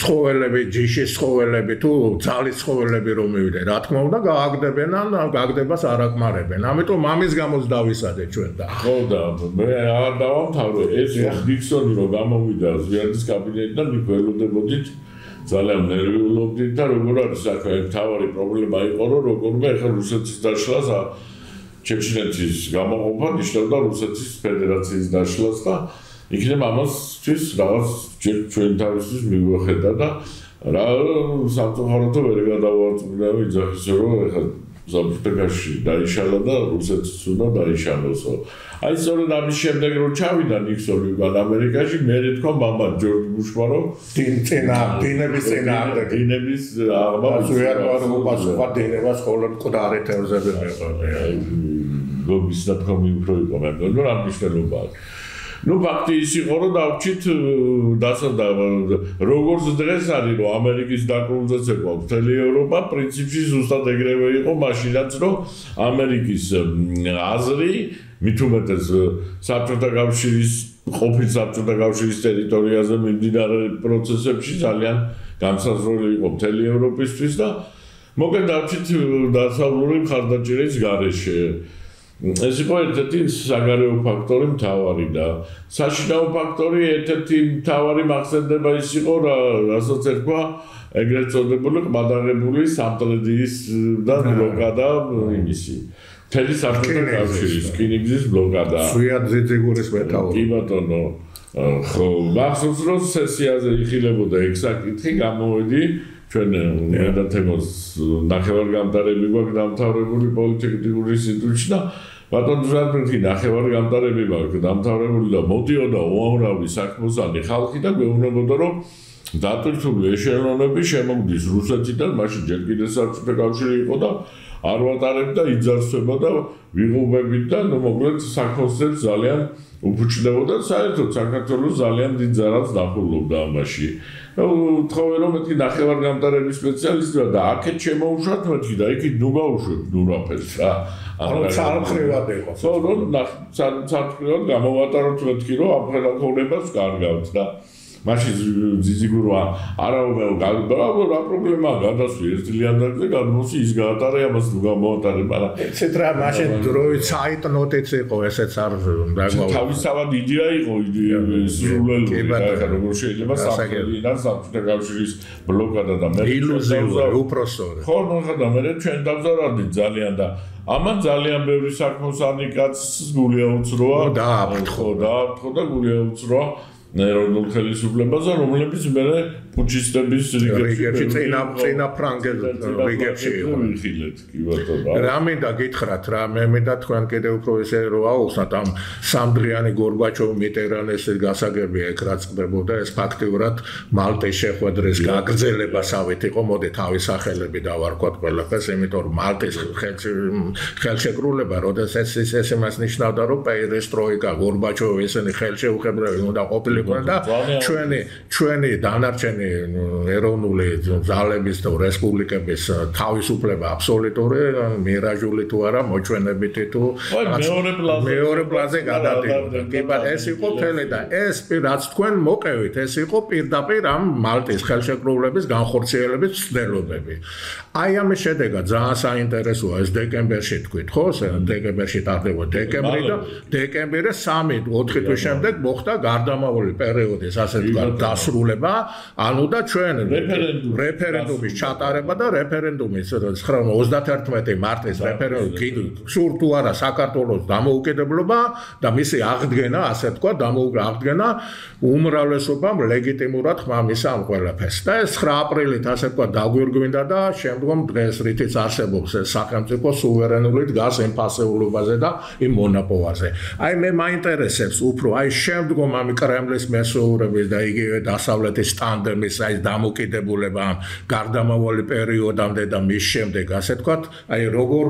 A: ცხოველები, ჯიშის ცხოველები თუ ძალის ცხოველები რომ მივიდე, რა თქმა უნდა, გააგდებენ ან გააგდებას არ აკმარებენ. ამიტომ ამის გამოც დავისადე ჩვენ და.
B: ხო და მე არ დავამთავრე, ეს დიქსონი რო გამოვიდა ზვიადის კაბინეტიდან, მე გველოდებოდით ძალიან ნერვიულობდით და როგორ არის საქმე თავარი პრობლემა იყო რომ როგორმე ახლა რუსეთის დაშლას ჩეჩნეთის გამოყოფა ნიშნავდა რუსეთის ფედერაციის დაშლას და იქნებ ამასთვის რაღაც ჩვენ თავისთვის მიგვეხედა და რა სამწუხაროდ ვერ გადავარწმუნდა ვიძახის რომ ახლა ზაბურთაში დაიშალა და რუსეთს უნდა დაიშალოსო აი სწორედ ამის შემდეგ რომ ჩავიდა ნიქსონი უკან ამერიკაში მე რითქო მამა ჯორჯ ბუშმა რომ
A: წინა დინების წინა
B: დინების აღმა
A: ზუიარ პასუხა დინებას ხოლმე ყდარ ეთერზები მეყოლე აი
B: გობის და თქომი უფრო იყო მე მგონი რომ ამ მნიშვნელობაა ну ფაქტი ის იყო რომ დავჭით დასადა როგორც დღეს არის რომ ამერიკის დაკრულზეც ეყვა მთელი ევროპა პრინციპში ზუსტად ეგრევე იყო მაშინაც რომ ამერიკის აზრი მით უმეტეს საბჭოთა კავშირის ყოფილ საბჭოთა კავშირის ტერიტორიაზე მიმდინარე პროცესებში ძალიან გამსაზრდელი იყო მთელი ევროპისთვის და მოკლედ დავჭით დასავლური მხარდაჭერის გარეშე. ეს იყო ერთ-ერთი საგარეო ფაქტორი მთავარი და საშინაო ფაქტორი ერთ-ერთი მთავარი მახსენდება ის იყო რასაც ერქვა ეგრეთ წოდებული ყმადაღებული სამტრედიის და როკა და იმისი თელი საქართველოს კავშირის რკინიგზის ბლოკადა.
A: სვიად ძიძიგურის მეტაური.
B: კი ბატონო. ხო, მახსოვს რომ სესიაზე იხილებოდა ექსაკითხი გამოვედი ჩვენ მედა თემოს ნახევარგამტარები გვაქვს დამთავრებული პოლიტიკური ინსტიტუტში და ბატონ ზურაბინი ნახევარი გამტარები მაქვს დამთავრებული და მოდიოდა უამრავი საქმოსანი ხალხი და გვეუბნებოდა რომ დატვირთული ეშელონები შემოგდის რუსეთიდან, მაშინ ჯერ კიდევ საბჭოთა კავშირი იყო და არ ვატარებდა იძარცვება და ვიღობებით და ნუ მოკლედ საქართველოს ძალიან უფუჭდებოდა საერთოდ საქართველოს ძალიან დიდ ზარალს დახულობდა ამაში. თხოვე რომ მეთქი ნახევარ გამტარების სპეციალისტია და აქეთ შემოუშვათ მეთქი და იქით ნუ გაუშვებ ნუ რაფერს რა.
A: ანუ ცალმხრივად იყო.
B: ხო, ნუ ცალმხრივად გამოვატაროთ მეთქი რომ ამ ხელოვნებას კარგავთ და მაშინ ძიძიგურვა არაუბნელ გადაბრავ რა პრობლემაა გადასვი ერთ ლიანდაკზე გადმოსი ის გაატარე ამას თუ გამოატარე მაგრამ
A: ესეთ რა მაშინ დროით საიტ ნოტიც იყო ესეც არ
B: დაგმო თავისავად იდეა იყო სრულელი ხა როგორ შეიძლება საფრთხიდან საფრთხე გავშრის ბლოკადა და
A: მე ილუზია უპროსორი
B: ხო ნუ ხა და მე ჩვენ დავზარდი ძალიან და ამან ძალიან ბევრი საქმოსანი კაცს გული აუწროა
A: და აფრთხო
B: და აფრთხო და გული აუწროა ნეირონულ ხელისუფლებაზე, რომლებიც მე პუჩისტების
A: რიგებში წინა წინა ფრანგელ რიგებში იყო.
B: კი ბატონო.
A: რა მინდა გითხრათ რა, მე მინდა თქვენ კიდე უფრო ესე რო აუხსნათ ამ სამდრიანი გორბაჩოვ მიტერანეს გასაგებია ეგ რაც ხდებოდა, ეს ფაქტიურად მალტის შეხვედრის გაგრძელებასავით იყო, მოდი თავის სახელები დავარქვათ ყველაფერს, იმიტომ რომ მალტის ხელშეკრულება, როდესაც ეს ეს იმას ნიშნავდა, რომ პეირესტროიკა, გორბაჩოვი ესენი ხელშეუხებლები უნდა ყოფილიყო იყვნენ და ჩვენი ჩვენი დანარჩენი ეროვნული ძალების და რესპუბლიკების თავისუფლება აბსოლუტური მირაჟული თუ არა მოჩვენებითი თუ
B: მეორე პლანზე
A: მეორე პლანზე გადადიოდა კი ბატონო ეს იყო თელი და ეს რაც თქვენ მოყევით ეს იყო პირდაპირ ამ მალტის ხელშეკრულების განხორციელების ცდელობები. აი ამის შედეგად ძალიან საინტერესოა ეს დეკემბერში თქვით ხო? დეკემბერში ტარდება დეკემბრი და დეკემბერე 3-4 თვის შემდეგ მოხდა გარდამავალი პერიოდის ასე თქვა დასრულება, ანუ და ჩვენ რეფერენდუმის ჩატარება და რეფერენდუმის 31 მარტის რეფერენდუმი სულ თუ არა საქართველოს დამოუკიდებლობა და მისი აღდგენა, ასე თქვა, დამოუკიდებლობა უმრავლესობამ ლეგიტიმურად ხმამისა ამ ყველაფერს. და ეს 9 აპრილით ასე თქვა დაგვირგვინდა და შემდგომ დღეს რითიც არსებობს ეს სახელმწიფო სუვერენული დგას იმ ფასეულობაზე და იმ მონოპოლაზე. აი მე მაინტერესებს უფრო აი შემდგომ ამ კრემლის ეს მესოურების და იგივე დასავლეთის სტანდარტის აი დამოკიდებულება გარდამავალი პერიოდამდე და მის შემდეგ ასე თქვათ, აი როგორ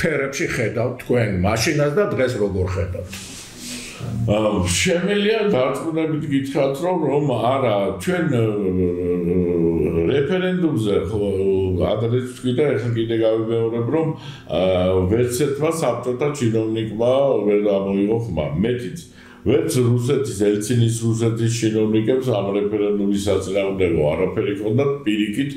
A: ფერებში ხედავთ თქვენ მაშინას და დღეს როგორ ხედავთ?
B: შემელია დარწმუნებით გითხრათ რომ რომ არა ჩვენ რეფერენდუმზე ხო ადრეს ვთქვი და ახლა კიდე გავიმეორებ რომ ვერც ერთმა საბჭოთა ჩინოვნიკმა ვერ ამოიღო ხმა მეტიც ვერც რუსეთის ელცინის რუსეთის ჩინოვნიკებს ამ რეფერენდუმის საწინააღმდეგო არაფერი ქონდა პირიქით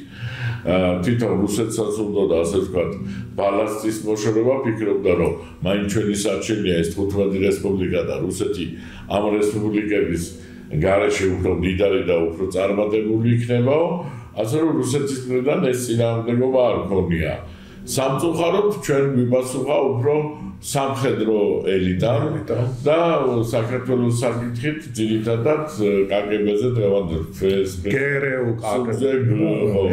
B: თვითონ რუსეთსაც უნდა და ასე ვთქვათ ბალასტის მოშორება ფიქრობდა რომ მაინც ჩვენი საჩენია ეს 15 რესპუბლიკა და რუსეთი ამ რესპუბლიკების გარეშე უფრო დიდარი და უფრო წარმატებული იქნებაო. ასე რომ რუსეთის მხრიდან ეს წინააღმდეგობა არ ქონია. სამწუხაროდ ჩვენ გვიპასუხა უფრო სამხედრო ელიტა და საქართველოს საკითხით ძირითადად კგბ-ზე დღევანდელ
A: გერეუ კგბ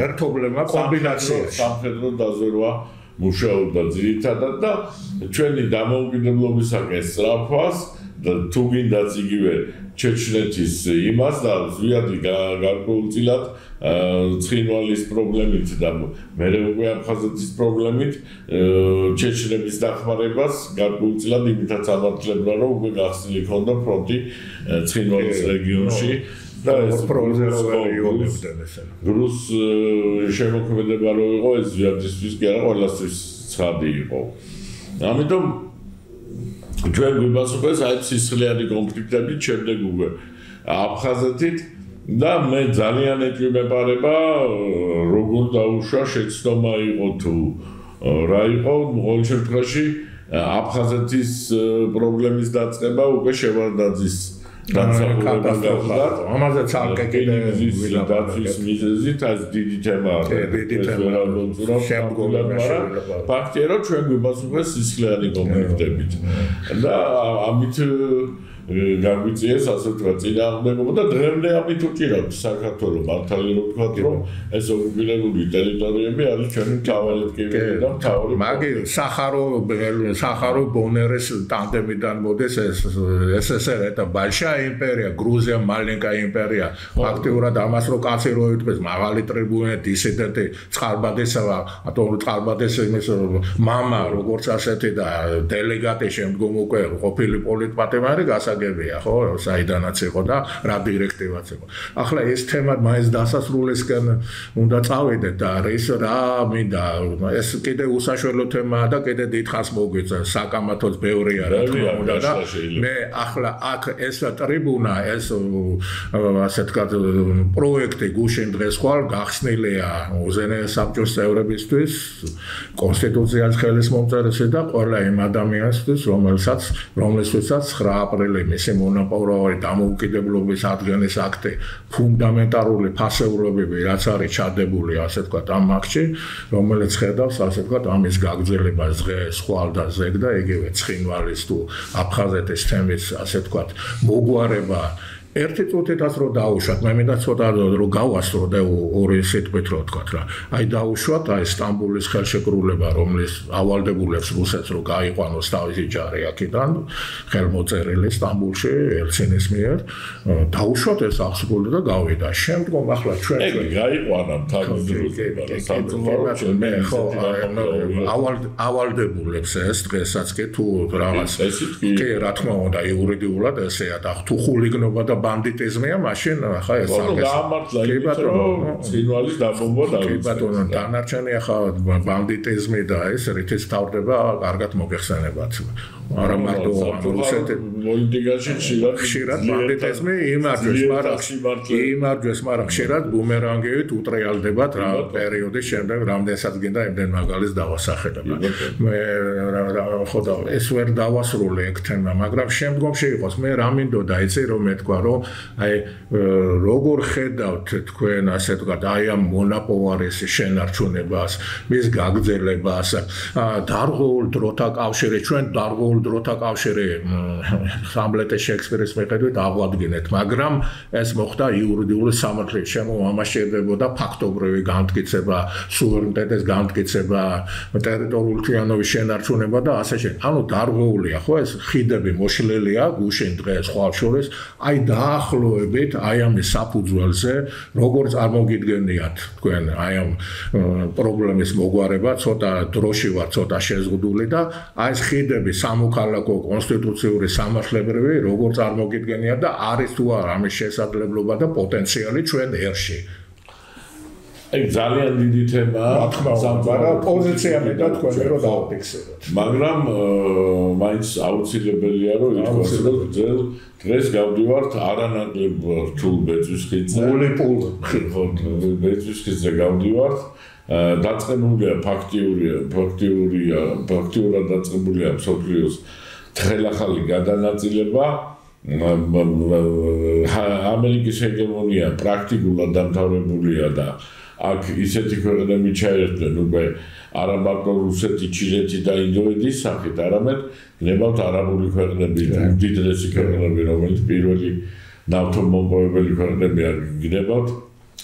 A: ერთობლება კომბინაცია
B: სამხედრო დაზვერვა მუშაობდა ძირითადად და ჩვენი დამოუკიდებლობისაკენ სწრაფას და თუ გინდაც იგივე ჩეჩნეთის იმას და ზვიადი გარკვეულწილად ცხინვალის პრობლემით და მე უკვე აფხაზეთის პრობლემით ჩეჩნების დახმარებას გარკვეულწილად იმითაც ამართლებდა რომ უკვე გახსნილი ქონდა ფრონტი ცხინვალის რეგიონში. და ეს პრობლემები რუს შემოქმედება რო იყო ეს ზვიადისთვის კი არა ყველასთვის ცხადი იყო. ამიტომ ჩვენ გვიბასუხეს აი სისხლიანი კონფლიქტები შემდეგ უკვე აფხაზეთით და მე ძალიან ეჭვმეპარება როგორ დაუშვა შეცდომა იყო თუ რა იყო ყოველ შემთხვევაში აფხაზეთის პრობლემის დაწყება უკვე შევარდაძის განსაკუთრებულად
A: ამაზე ცალკე კიდე
B: ვილაპარაკეთ მიზეზით ეს დიდი თემაა
A: დიდი თემაა
B: შემდგომში ფაქტია რომ ჩვენ გვიბასუხეს სისხლიანი კონფლიქტებით და ამით გაგვიწიეს ასე თქვა წინააღმდეგობა და დღემდე ამით უჭირავს საქართველოს მართალი რომ თქვა რომ ეს ოკუპირებული ტერიტორიები არის ჩვენი თავი ტკივილი და თავი
A: მაგი სახარო სახარო ბონერეს ტანდემიდან მოდეს ეს SSR და ბალშა იმპერია გრუზია მალენკა იმპერია ფაქტიურად ამას რო კაცი რო იტყვის მაღალი ტრიბუნე დისიდენტი წყალბადესა ათო წყალბადეს იმის мама როგორც ასეთი და დელეგატი შემდგომ უკვე ყოფილი პოლიტპატიმარი გასა გასაგებია, ხო, საიდანაც იყო და რა დირექტივაც იყო. ახლა ეს თემა მაინც დასასრულისკენ უნდა წავიდეთ და ეს რა მინდა, ეს კიდე უსაშველო თემაა და კიდე დიდხანს მოგვიცა, საკამათოც ბევრია რა თქმა უნდა და მე ახლა აქ ეს ტრიბუნა, ეს ასე თქვა პროექტი გუშინ დღეს ხვალ გახსნილია უზენე საბჭოს წევრებისთვის, კონსტიტუციას ხელის მომწერესე და ყველა იმ ადამიანისთვის, რომელსაც რომლისთვისაც 9 აპრილი მისი მონაპოვარული დამოუკიდებლობის ადგენის აქტი ფუნდამენტალური ფასეულობები რაც არის ჩადებული ასე ვთქვათ ამ აქტში რომელიც ხედავს ასე ვთქვათ ამის გაგრძელებას დღეს ხვალ და ზეგ და იგივე ცხინვალის თუ აფხაზეთის თემის ასე ვთქვათ მოგვარება ერთი წუთითაც რო დაუშვათ, მე მინდა ცოტა რო გავასწრო და ორი სიტყვით რო თქვა რა. აი დაუშვათ აი სტამბოლის ხელშეკრულება, რომლის ავალდებულებს რუსეთს რო გაიყვანოს თავისი ჯარი აქედან, ხელმოწერილი სტამბოლში ელცინის მიერ, დაუშვათ ეს აღსრულდა და გავიდა. შემდგომ ახლა ჩვენ
B: ჩვენ გაიყვანა თავისი რუსეთს,
A: სამწუხაროდ მე ხო ავალ ავალდებულებს ეს დღესაც კი თუ რაღაც კი რა თქმა უნდა იურიდიულად ესეა და თუ ხულიგნობა და ბანდიტიზმია, მაშინ ახლა ეს
B: არის. ხო, გაამართლა იმით, რომ ცინვალის დაბომბვა
A: დავიწყე. კი ბატონო, დანარჩენი ახლა ბანდიტიზმი და ეს რითიც თავდება, კარგად მოგეხსენებათ. არა მარტო რუსეთი
B: პოლიტიკაში ხშირად
A: ხშირად ბანდიტიზმი იმარჯვეს, მაგრამ იმარჯვეს, მაგრამ ხშირად ბუმერანგებით უტრიალდებათ რა პერიოდის შემდეგ რამდენსაც გინდა იმდენ მაგალის დავასახელებ. მე ხო და ეს ვერ დავასრულე ეგ თემა, მაგრამ შემდგომში იყოს მე რა მინდოდა იცი რომ მე თქვა რომ აი როგორ ხედავთ თქვენ ასე ვთქვათ აი ამ მონაპოვარის შენარჩუნებას, მის გაგრძელებას, დარღოულ დროთა კავშირი ჩვენ დარღოულ ყოველ დროთა კავშირი ჰამლეტის შექსპირის მიხედვით აღვადგინეთ, მაგრამ ეს მოხდა იურიდიული სამართლით, შემოამაშერდებოდა ფაქტობრივი განმტკიცება, სუვერენიტეტის განმტკიცება, ტერიტორიული თიანობის შენარჩუნება და ასე შემდეგ. ანუ დარღვეულია, ხო ეს ხიდები მოშლელია გუშინ დღეს ხვალშორის, აი დაახლოებით აი ამის საფუძველზე, როგორ წარმოგიდგენიათ თქვენ აი ამ პრობლემის მოგვარება, ცოტა დროში ვარ, ცოტა შეზღუდული და აი ეს ხიდები სამ სამოქალაქო კონსტიტუციური სამართლებრივი როგორ წარმოგიდგენია და არის თუ არა ამის შესაძლებლობა და პოტენციალი ჩვენ ერში?
B: აი ძალიან დიდი თემაა
A: რა თქმა უნდა პოზიცია მე და თქვენ რო დავფიქსიროთ
B: მაგრამ მაინც აუცილებელია რომ ითქვას რომ ძელ დღეს გავდივართ არანაკლებ რთულ ბეწვის ხიდზე.
A: მოლიპულ
B: ბეწვის ხიდზე გავდივართ დაწყებულია ფაქტიურია ფაქტიურია ფაქტიურად დაწყებულია სოფლიოს თხელახალი გადანაწილება. ამერიკის ჰეგემონია პრაქტიკულად დამთავრებულია და აქ ისეთი ქვეყნები ჩაერთვენ უკვე არა მარტო რუსეთი, ჩინეთი და ინდოეთის სახით, არამედ გნებავთ არაბული ქვეყნები, უდიდესი ქვეყნები, რომელიც პირველი ნავთობმომპოვებელი ქვეყნებია, გნებავთ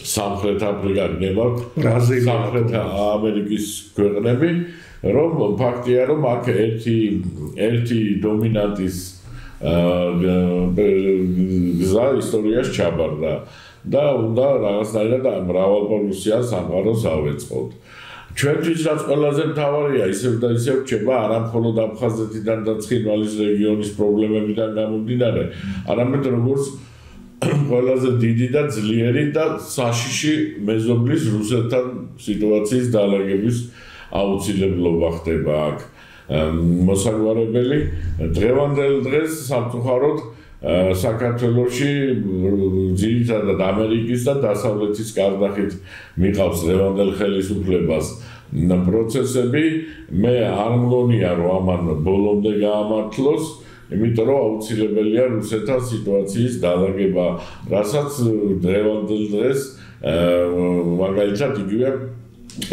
B: სამხრეთ აფრიკა გნებავთ ბრაზილია სამხრეთ ამერიკის ქვეყნები რომ ფაქტია რომ აქ ერთი ერთი დომინანტის გზა ისტორიაში ჩაბარდა და უნდა რაღაცნაირად მრავალპოლუსიან სამყაროს ავეწყოთ. ჩვენთვის რაც ყველაზე მთავარია ისევ და ისევ რჩება არა მხოლოდ აფხაზეთიდან და ცხინვალის რეგიონის პრობლემებიდან გამომდინარე არამედ როგორც ყველაზე დიდი და ძლიერი და საშიში მეზობლის რუსეთთან სიტუაციის დაალაგების აუცილებლობა ხდება აქ. მოსაგვარებელი დღევანდელ დღეს სამწუხაროდ საქართველოში ძირითადად ამერიკის და დასავლეთის კარდახით მიყავს დღევანდელ ხელისუფლებას პროცესები. მე არ მგონია რომ ამან ბოლომდე გაამართლოს იმიტომ რომ აუცილებელია რუსეთთან სიტუაციის დაალაგება, რასაც დღევანდელ დღეს მაგალითად იგივე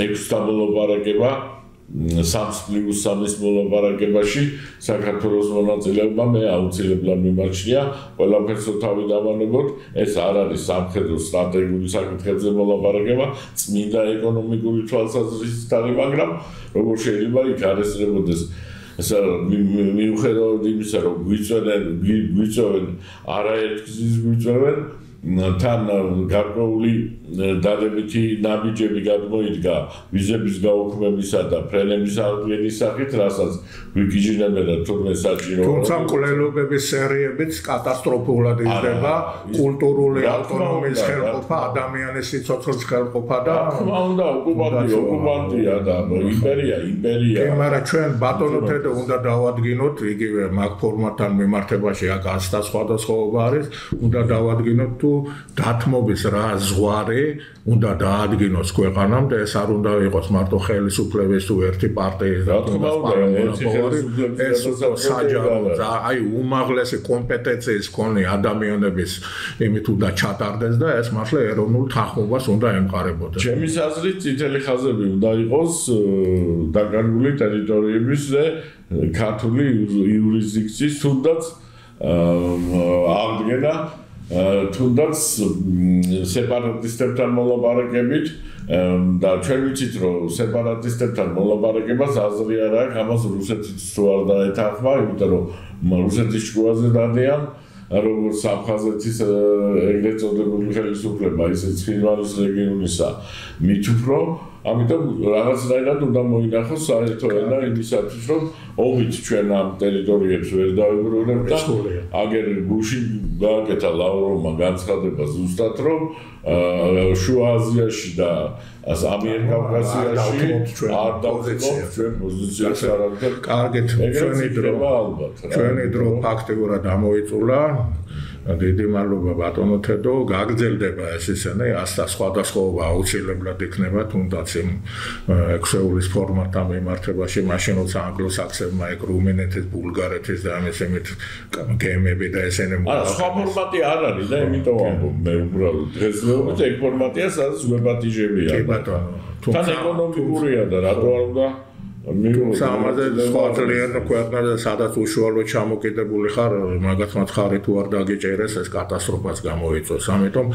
B: ექსტაბლოპარაკება სამს პლუს სამის მოლაპარაკებაში საქართველოს მონაწილეობა მე აუცილებლად მიმარჩნია ყველაფერს თავი დავანებოთ ეს არ არის სამხედრო სტრატეგიული საკითხებზე მოლაპარაკება წმინდა ეკონომიკური თვალსაზრისით არის მაგრამ როგორ შეიძლება იქ არესწრებოდეს ესა მიუხედავად იმისა რომ გვიწვენენ გვიწვევენ არაერთგზის გვიწვევენ თან გარკვეული დადებითი ნაბიჯები გადმოიდგა ვიზების გაუქმებისა და ფრენების აღდგენის სახით, რასაც ვიგიჟინებენ და თურმე საჭირო.
A: თუმცა მკვლელობების სერიებიც კატასტროფულად იზრდება, კულტურული ავტონომიის ხელყოფა, ადამიანის სიცოცხლის ხელყოფა და
B: თქმა უნდა, ოკუპანტი, ოკუპანტია და იმპერია, იმპერია.
A: კი, მაგრამ ჩვენ ბატონო თედო უნდა დავადგინოთ იგივე მაგ ფორმატთან მიმართებაში აქ ასთა სხვადასხვაობა არის, უნდა დავადგინოთ თუ დათმობის რა ზღვარი უნდა დაადგინოს ქვეყანამ და ეს არ უნდა იყოს მარტო ხელისუფლების თუ ერთი პარტიის
B: და თქმა უნდა
A: ეს საჯარო და აი უმაღლესი კომპეტენციის კონი ადამიანების იმით უნდა ჩატარდეს და ეს მართლა ეროვნულ თანხმობას უნდა ემყარებოდეს.
B: ჩემი აზრით წითელი ხაზები უნდა იყოს დაგანგული ტერიტორიებზე ქართული იურისდიქციის თუნდაც აღდგენა თუნდაც სეპარატისტებთან მოლაპარაკებით და ჩვენ ვიცით რომ სეპარატისტებთან მოლაპარაკებას აზრი არ აქვს ამას რუსეთიც თუ არ დაეთანხმა იმიტომ რომ რუსეთის შუაზე დადიან როგორც საფხაზეთის ეგრეთ წოდებული ხელისუფლება ისე ცხინვალის რეგიონისა. მით უფრო ამიტომ რაღაცნაირად უნდა მოინახოს საერთო ენა იმისათვის რომ ომით ჩვენ ამ ტერიტორიებს ვერ დავიბრუნებთ და აგერ გუში გააკეთა ლავროვმა განცხადება ზუსტად რომ შუა აზიაში და ამიერკავკასიაში არ დავწევთ ჩვენ პოზიციას არავითარ
A: კარგეთ ჩვენი დრო. ჩვენი დრო ფაქტიურად ამოიწულა დიდი მადლობა ბატონო თედო გაგრძელდება ეს ისინი ასთა სხვადასხვაობა აუცილებლად იქნება თუნდაც იმ ექსეულის ფორმატთან მიმართებაში მაშინ როცა ანგლოსაქსებმა ეგ რუმინეთის ბულგარეთის და ამის ემით გემები და ესენი
B: არა სხვა ფორმატი არ არის და იმიტომ ამბობ მე უბრალოდ დღესდღეობით ეგ ფორმატია სადაც ვებატიჟებია
A: კი ბატონო
B: თუმცა ეკონომიკურია და რატო არ უნდა
A: თუმცა ამაზე სხვა ძალიან ქვეყნაზე სადაც უშუალო ჩამოკიდებული ხარ მაგათ მაცხარი თუ არ დაგეჭერეს ეს კატასტროფას გამოიწვევს ამიტომ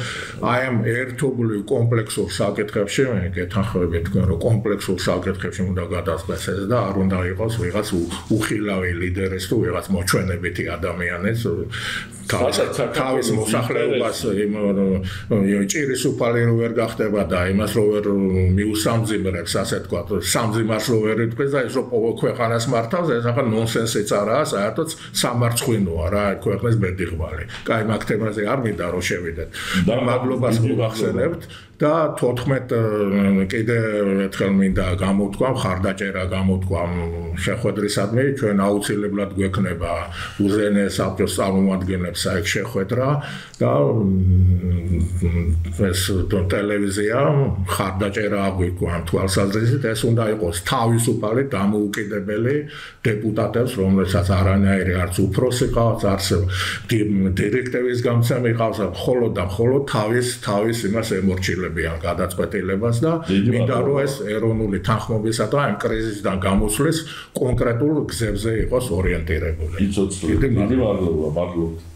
A: აი ამ ერთობლივ კომპლექსურ საკითხებში მე გეთანხმები თქვენ რომ კომპლექსურ საკითხებში უნდა გადასწრეს ეს და არ უნდა იყოს ვიღაც უხილავი ლიდერის თუ ვიღაც მოჩვენებითი ადამიანის თავის მოსახლეობას იმ ჭირის უფალი რო ვერ გახდება და იმას რო ვერ მიუსამძიმრებს ასე თქვა სამძიმარს რო ვერ იტყვის და ეს რო ქვეყანას მართავს ეს ახლა ნონსენსიც არაა საერთოდ სამარცხვინოა რა ქვეყნის ბედიღბალი. კაი მაგ თემაზე არ მინდა რომ შევიდეთ. და მადლობას მოგახსენებთ და 14 კიდე ერთხელ მინდა გამოთქვა ხარდაჭერა გამოთქვა შეხვედრისადმი ჩვენ აუცილებლად გვექნება უზენე საბჭოს წარმომადგენლებს აი შეხვედრა და ეს ტელევიზია ხარდაჭერა აღვიქვა თვალსაზრისით. ეს უნდა იყოს თავისუფალი დამოუკიდებელი დეპუტატებს რომელსაც არანაირი არც უფროსი ყავს არც დირექტივის გამცემი ყავს მხოლოდ და მხოლოდ თავის თავის იმას ემორჩილებს ეხებიან გადაწყვეტილებას და მინდა რომ ეს ეროვნული თანხმობისა და ამ კრიზისიდან გამოსვლის კონკრეტულ გზებზე იყოს ორიენტირებული.
B: იცოცხლე. დიდი მადლობა, მადლობა.